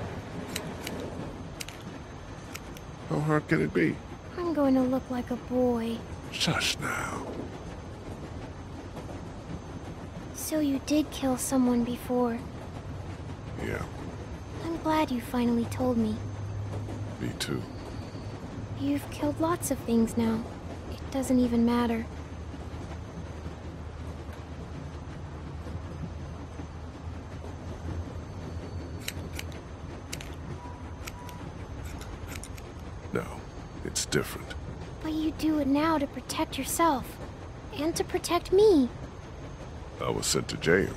How hard can it be? I'm going to look like a boy. Shush now. So you did kill someone before. Yeah, I'm glad you finally told me. me too. You've killed lots of things now. It doesn't even matter. No, it's different. Do it now to protect yourself. And to protect me. I was sent to jail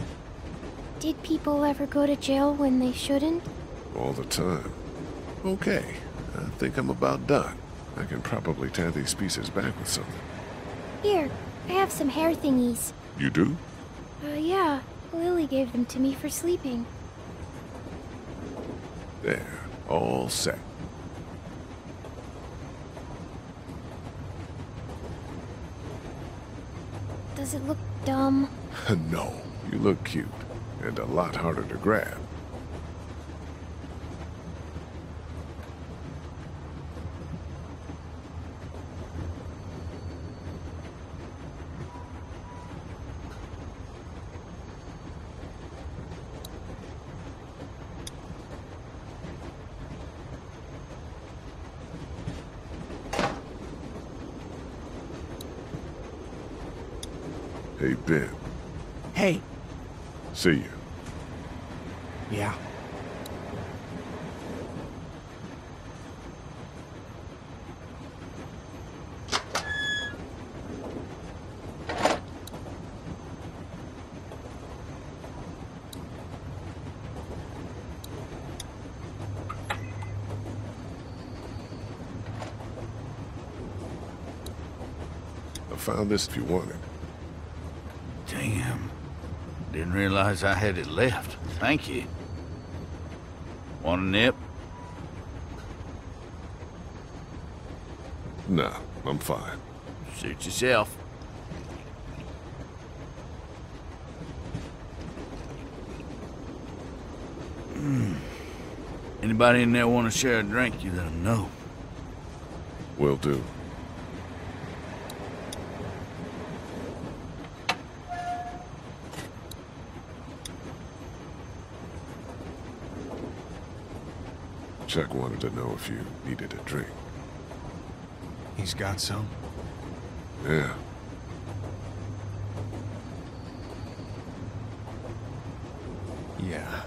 Did people ever go to jail when they shouldn't? all the time. Okay, I think I'm about done. I can probably tie these pieces back with something. Here, I have some hair thingies. You do? Uh, yeah. Lilly gave them to me for sleeping. There, all set. Does it look dumb? no, you look cute, and a lot harder to grab. Hey, Hey. See you. Yeah. I found this if you want it. Didn't realize I had it left. Thank you. Want a nip? No, I'm fine. Suit yourself. Hmm. Anybody in there want to share a drink, you let them know. Will do. Chuck wanted to know if you needed a drink. He's got some. Yeah. Yeah,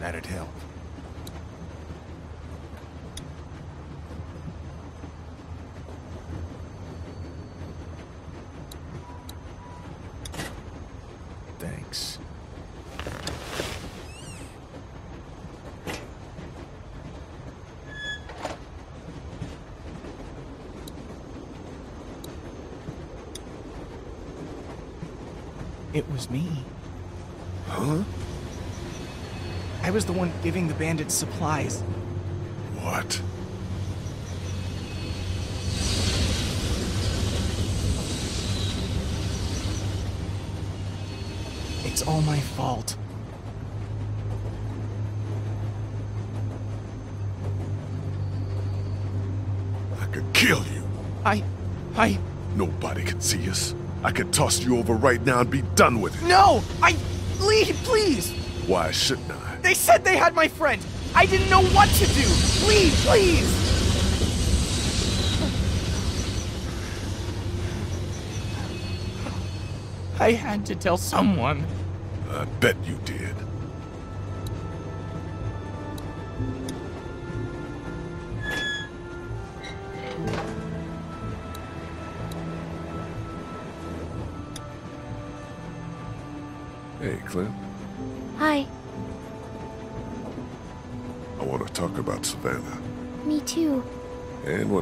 that'd help. Thanks. It was me. Huh? I was the one giving the bandits supplies. What? It's all my fault. I could kill you. I. I. Nobody can see us. I could toss you over right now and be done with it. No! I. Leave, please! Why shouldn't I? They said they had my friend! I didn't know what to do! Leave, please! I had to tell someone. I bet you did.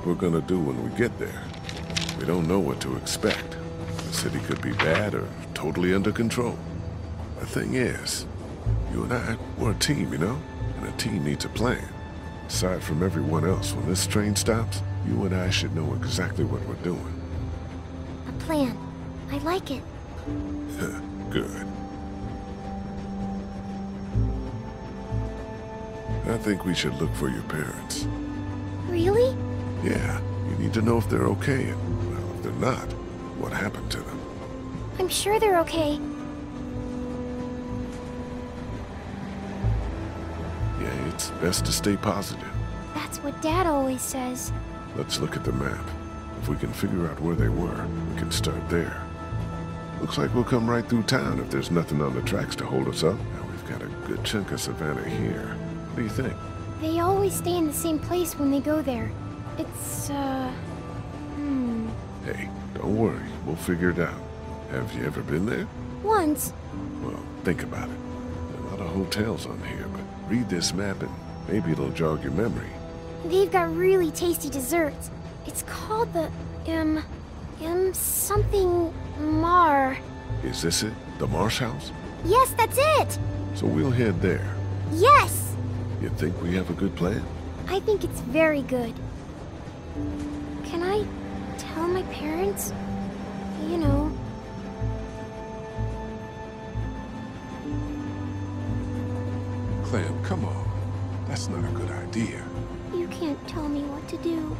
What we're gonna do when we get there. We don't know what to expect. The city could be bad or totally under control. The thing is, you and I, we're a team, you know? And a team needs a plan. Aside from everyone else, when this train stops, you and I should know exactly what we're doing. A plan. I like it. Good. I think we should look for your parents. Really? Yeah, you need to know if they're okay, and, well, if they're not, what happened to them. I'm sure they're okay. Yeah, it's best to stay positive. That's what Dad always says. Let's look at the map. If we can figure out where they were, we can start there. Looks like we'll come right through town if there's nothing on the tracks to hold us up. Now we've got a good chunk of Savannah here. What do you think? They always stay in the same place when they go there. It's, uh. Hmm. Hey, don't worry. We'll figure it out. Have you ever been there? Once. Well, think about it. There are a lot of hotels on here, but read this map and maybe it'll jog your memory. They've got really tasty desserts. It's called the M. M something Mar. Is this it? The Marsh House? Yes, that's it! So we'll head there. Yes! You think we have a good plan? I think it's very good. Can I tell my parents? You know. Clem, come on. That's not a good idea. You can't tell me what to do.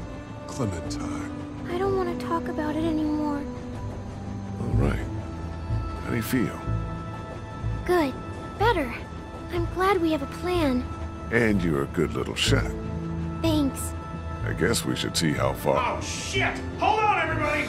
Clementine. I don't want to talk about it anymore. All right. How do you feel? Good. Better. I'm glad we have a plan. And you're a good little shot. I guess we should see how far. Oh, shit! Hold on, everybody!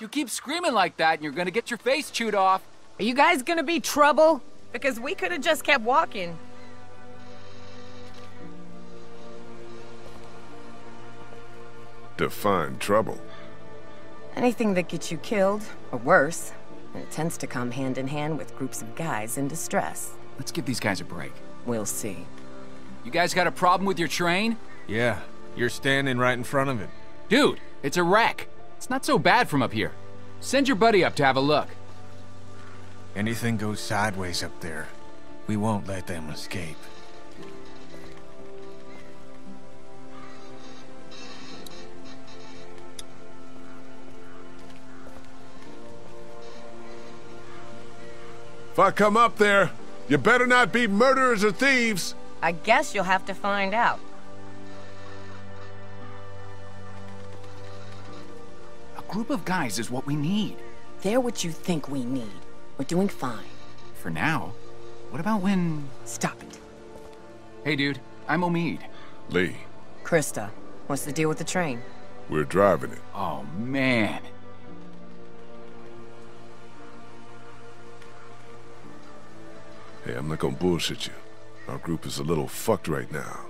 you keep screaming like that and you're gonna get your face chewed off. Are you guys gonna be trouble? Because we could have just kept walking. Define trouble. Anything that gets you killed, or worse. And it tends to come hand in hand with groups of guys in distress. Let's give these guys a break. We'll see. You guys got a problem with your train? Yeah, you're standing right in front of it. Dude, it's a wreck. It's not so bad from up here. Send your buddy up to have a look. Anything goes sideways up there, we won't let them escape. If I come up there, you better not be murderers or thieves. I guess you'll have to find out. Group of guys is what we need. They're what you think we need. We're doing fine. For now. What about when... Stop it. Hey, dude. I'm Omid. Lee, Christa, what's the deal with the train? we're driving it. Oh, man. Hey, I'm not gonna bullshit you. Our group is a little fucked right now.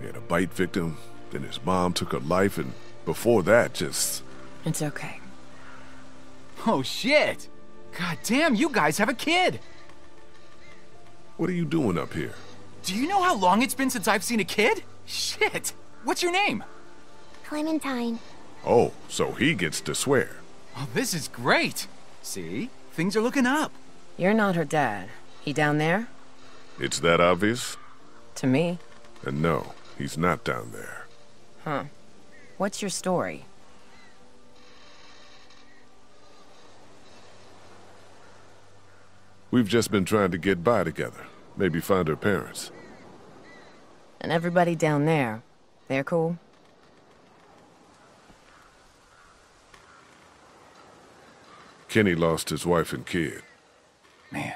We had a bite victim, then his mom took her life, and before that, just... It's okay. Oh, shit. God damn, you guys have a kid. What are you doing up here? Do you know how long it's been since I've seen a kid? Shit. What's your name? Clementine. Oh, so he gets to swear. Oh, this is great. See? Things are looking up. You're not her dad. He down there? It's that obvious? To me. And no, he's not down there. Huh. What's your story? We've just been trying to get by together. Maybe find her parents. And everybody down there, they're cool? Kenny lost his wife and kid. Man,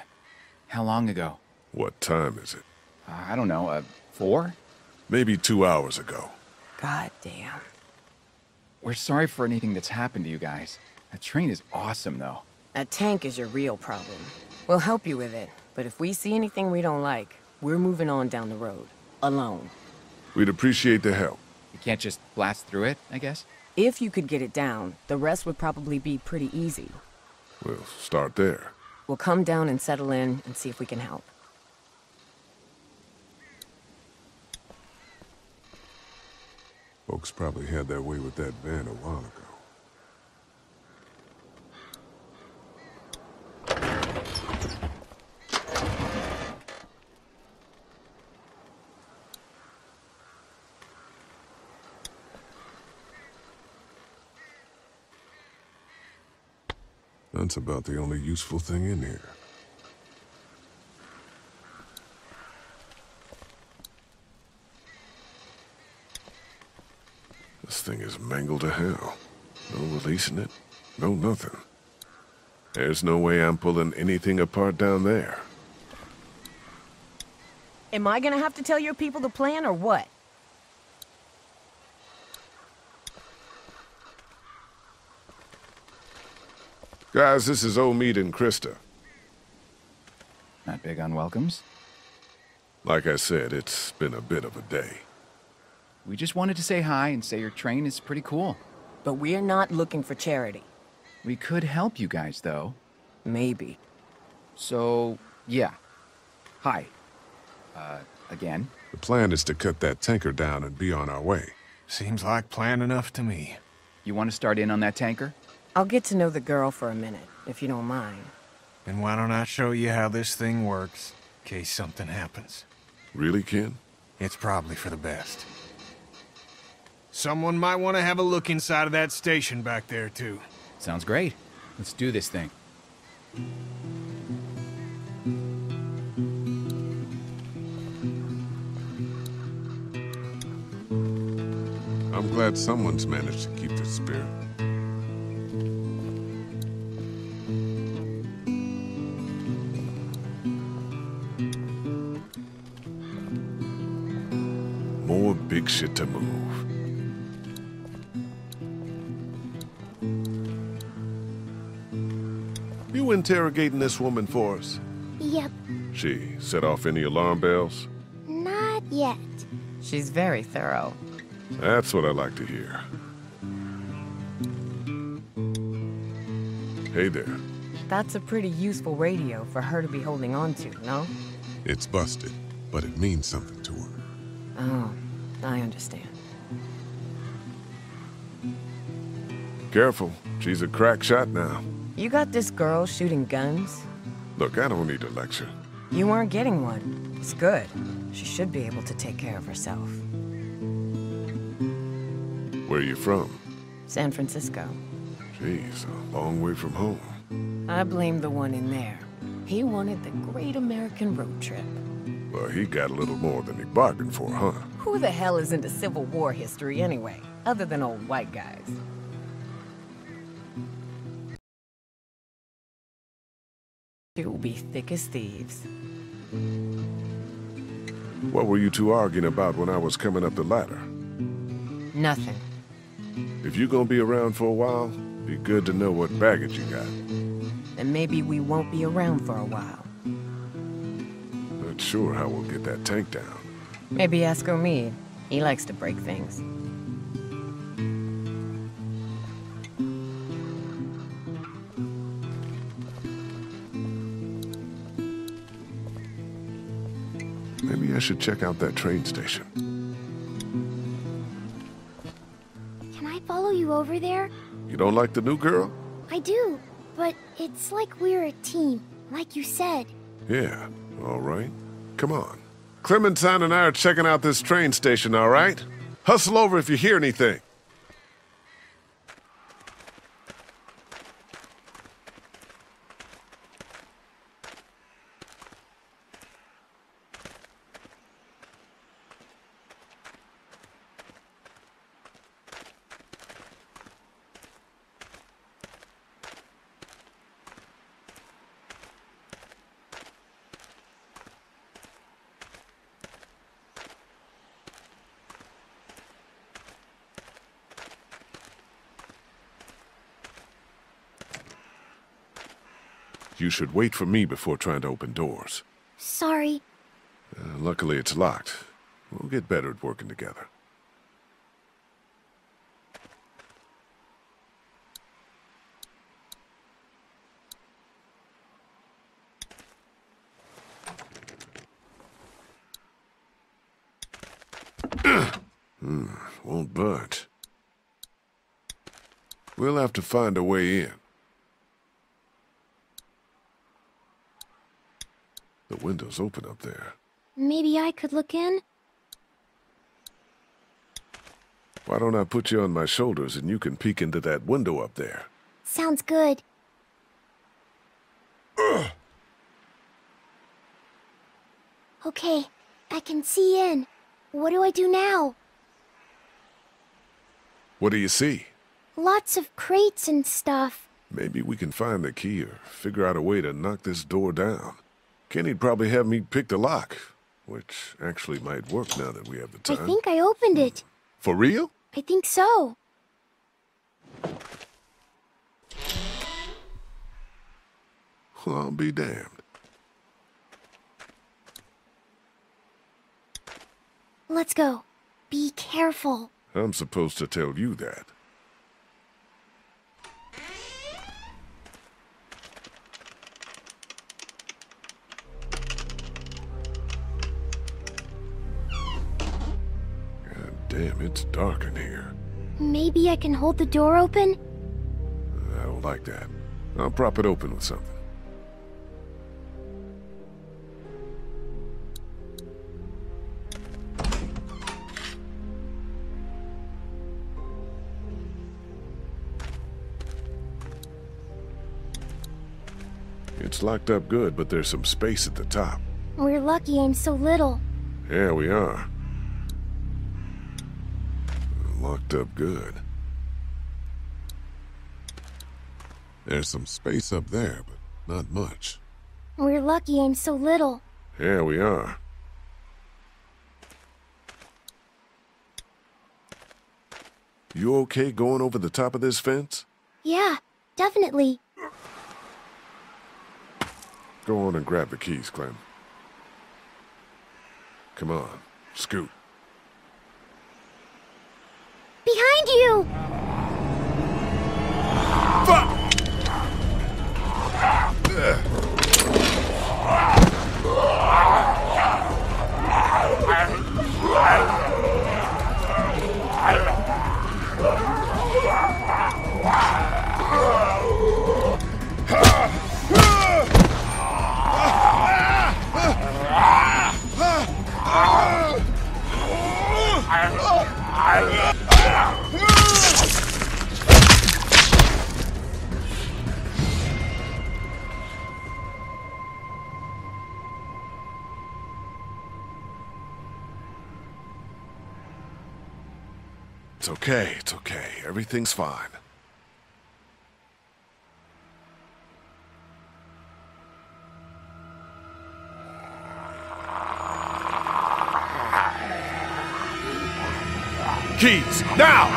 how long ago? What time is it? Uh, I don't know, uh, four? Maybe two hours ago. God damn. We're sorry for anything that's happened to you guys. That train is awesome, though. That tank is your real problem. We'll help you with it, but if we see anything we don't like, we're moving on down the road. Alone. We'd appreciate the help. You can't just blast through it, I guess? If you could get it down, the rest would probably be pretty easy. We'll start there. We'll come down and settle in and see if we can help. Folks probably had their way with that van a while ago. That's about the only useful thing in here. This thing is mangled to hell. No releasing it, no nothing. There's no way I'm pulling anything apart down there. Am I gonna have to tell your people the plan or what? Guys, this is Omid and Christa. Not big on welcomes. Like I said, it's been a bit of a day. We just wanted to say hi and say your train is pretty cool. But we're not looking for charity. We could help you guys, though. Maybe. So, yeah. Hi. Uh, again. The plan is to cut that tanker down and be on our way. Seems like plan enough to me. You want to start in on that tanker? I'll get to know the girl for a minute, if you don't mind. Then why don't I show you how this thing works, in case something happens? Really, Ken? It's probably for the best. Someone might want to have a look inside of that station back there, too. Sounds great. Let's do this thing. I'm glad someone's managed to keep the spirit. Big shit to move. You interrogating this woman for us? Yep, She set off any alarm bells? not yet. She's very thorough. That's what I like to hear. Hey there. That's a pretty useful radio for her to be holding on to, no? It's busted, but it means something to her. Oh, I understand. Careful, she's a crack shot now. You got this girl shooting guns? Look, I don't need a lecture. You aren't getting one. It's good. She should be able to take care of herself. Where are you from? San Francisco. Jeez, a long way from home. I blame the one in there. He wanted the great American road trip. Well, he got a little more than he bargained for, huh? Who the hell is into Civil War history anyway, other than old white guys? You'll be thick as thieves. What were you two arguing about when I was coming up the ladder? Nothing. If you're gonna be around for a while, be good to know what baggage you got. And maybe we won't be around for a while. Not sure how we'll get that tank down. Maybe ask Omid. He likes to break things. Maybe I should check out that train station. Can I follow you over there? You don't like the new girl? I do, but it's like we're a team, like you said. Yeah, all right. Come on. Clementine and I are checking out this train station, all right? Hustle over if you hear anything. You should wait for me before trying to open doors. Sorry. Uh, luckily, it's locked. We'll get better at working together. Hmm, won't budge. We'll have to find a way in. Window's open up there. Maybe I could look in? Why don't I put you on my shoulders and you can peek into that window up there? Sounds good. Okay, I can see in. What do I do now? What do you see? Lots of crates and stuff. Maybe we can find the key or figure out a way to knock this door down. Kenny'd probably have me pick the lock, which actually might work now that we have the time. I think I opened it. For real? I think so. Well, I'll be damned. Let's go. Be careful. I'm supposed to tell you that. It's dark in here. Maybe I can hold the door open? I don't like that. I'll prop it open with something. It's locked up good, but there's some space at the top. We're lucky I'm so little. Yeah, we are. Up good. There's some space up there, but not much. We're lucky I'm so little. Yeah, we are. You okay going over the top of this fence? Yeah, definitely. Go on and grab the keys, Clem. Come on, scoot. Okay, it's okay. Everything's fine. Keys, now!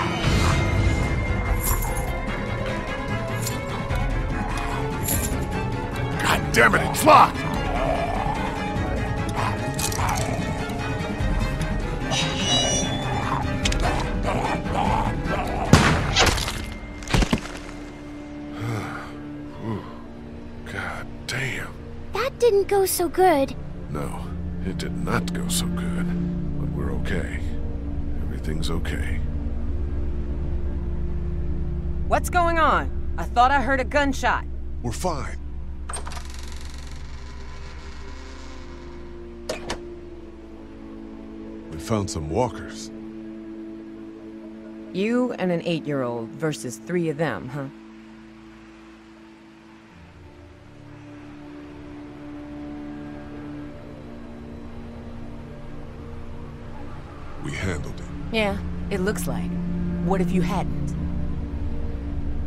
God damn it, it's locked! Didn't go so good. No, it did not go so good. But we're okay. Everything's okay. What's going on? I thought I heard a gunshot. We're fine. We found some walkers. You and an eight-year-old versus three of them, huh? Yeah, it looks like. What if you hadn't?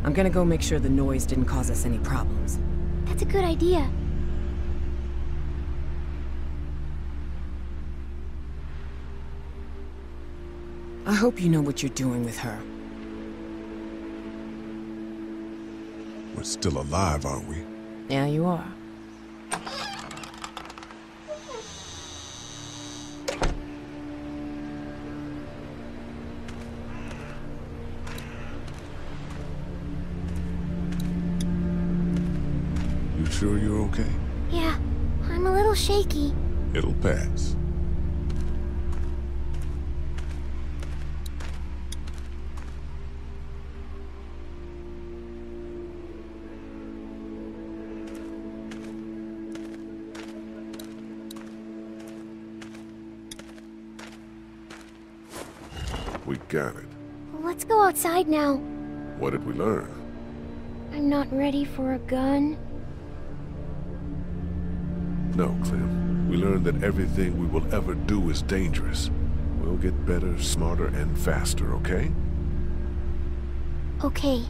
I'm gonna go make sure the noise didn't cause us any problems. That's a good idea. I hope you know what you're doing with her. We're still alive, aren't we? Yeah, you are. Shaky. It'll pass. We got it. Let's go outside now. What did we learn? I'm not ready for a gun. No, Clem. We learn that everything we will ever do is dangerous. We'll get better, smarter, and faster, okay? Okay.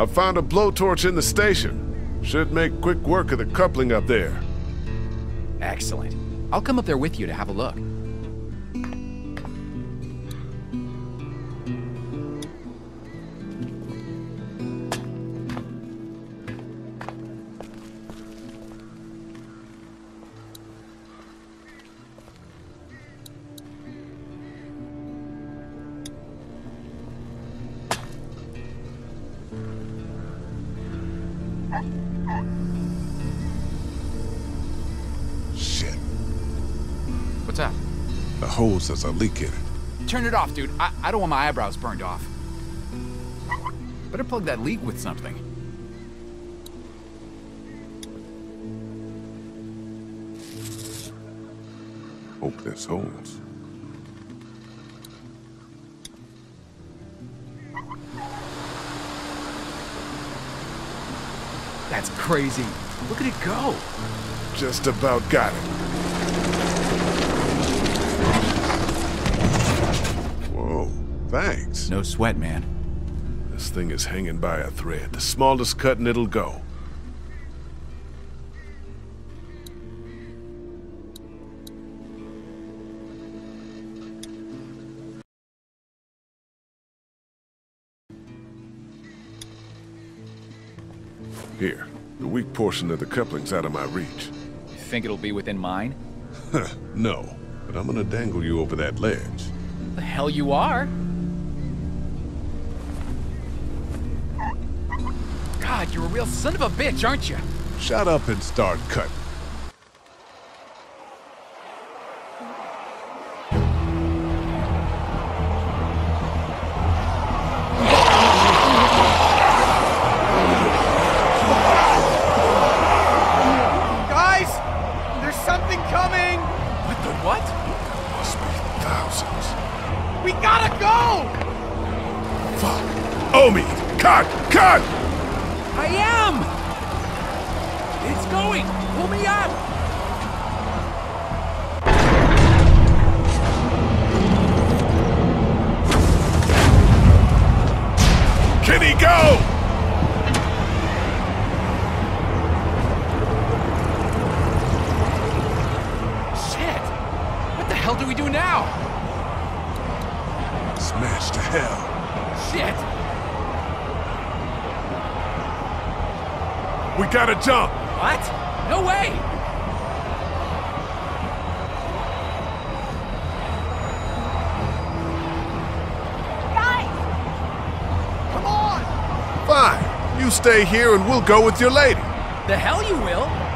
I found a blowtorch in the station. Should make quick work of the coupling up there. Excellent. I'll come up there with you to have a look. The hose has a leak in it. Turn it off, dude. I, I don't want my eyebrows burned off. Better plug that leak with something. Hope this holds. That's crazy. Look at it go. Just about got it. Whoa, thanks. No sweat, man. This thing is hanging by a thread. The smallest cut and it'll go. Here, the weak portion of the coupling's out of my reach. You think it'll be within mine? no, but I'm gonna dangle you over that ledge. The hell you are? You're a real son of a bitch, aren't you? Shut up and start cutting. Guys! There's something coming! What the what? Thousands. We gotta go! Fuck. Omi! Cut! Cut! I am! It's going! Pull me up! Can he go? Shit! What the hell do we do now? Smash to hell. Shit! We gotta jump. What? No way! Guys! Come on! Fine. You stay here and we'll go with your lady. The hell you will!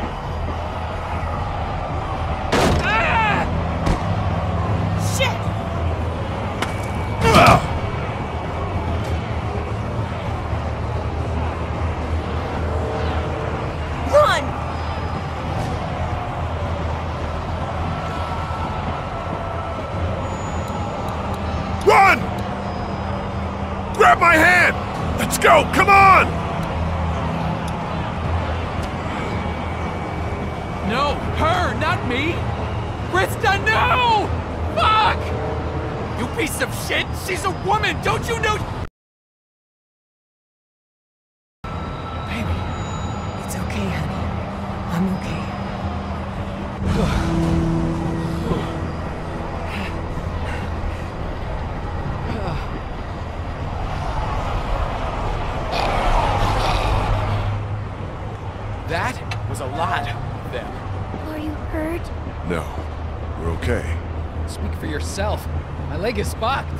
Leg is fucked.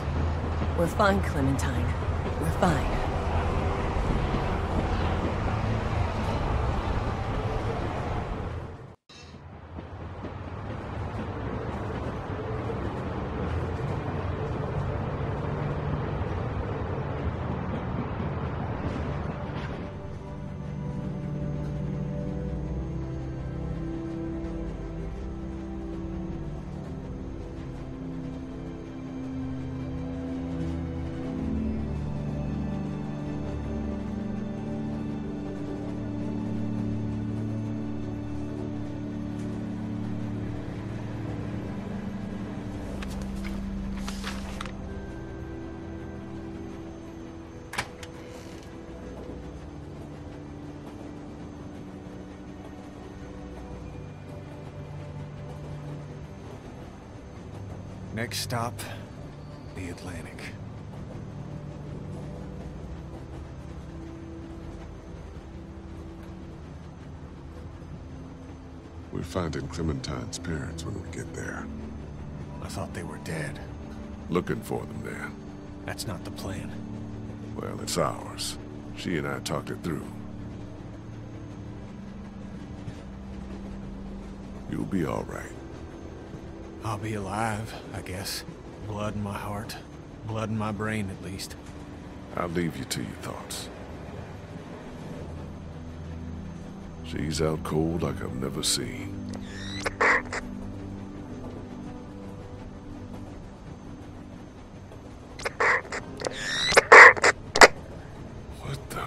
We're fine, Clementine. Next stop, the Atlantic. We're finding Clementine's parents when we get there. I thought they were dead. Looking for them there. That's not the plan. Well, it's ours. She and I talked it through. You'll be all right. I'll be alive, I guess. Blood in my heart. Blood in my brain, at least. I'll leave you to your thoughts. She's out cold like I've never seen. What the?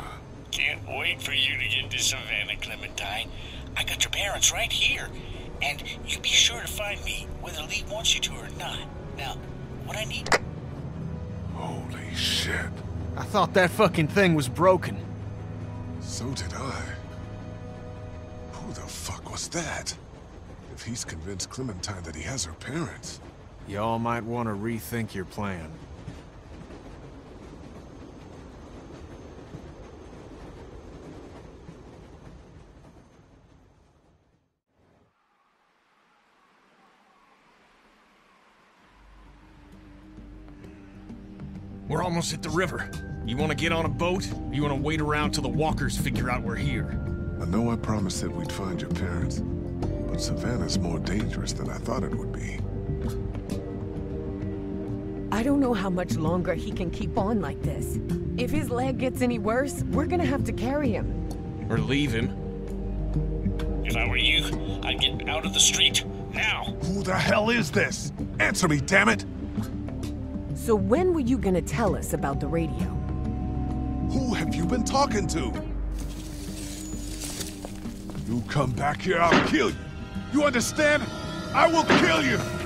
Can't wait for you to get to Savannah, Clementine. I got your parents right here. And you be sure to find me, whether Lee wants you to or not. Now, what I need... Holy shit. I thought that fucking thing was broken. So did I. Who the fuck was that? If he's convinced Clementine that he has her parents. Y'all might want to rethink your plan. Almost at the river. You want to get on a boat? Or you want to wait around till the walkers figure out we're here? I know I promised that we'd find your parents, but Savannah's more dangerous than I thought it would be. I don't know how much longer he can keep on like this. If his leg gets any worse, we're gonna have to carry him. Or leave him. If I were you, I'd get out of the street. Now! Who the hell is this? Answer me, damn it! So when were you gonna tell us about the radio? Who have you been talking to? You come back here, I'll kill you. You understand? I will kill you!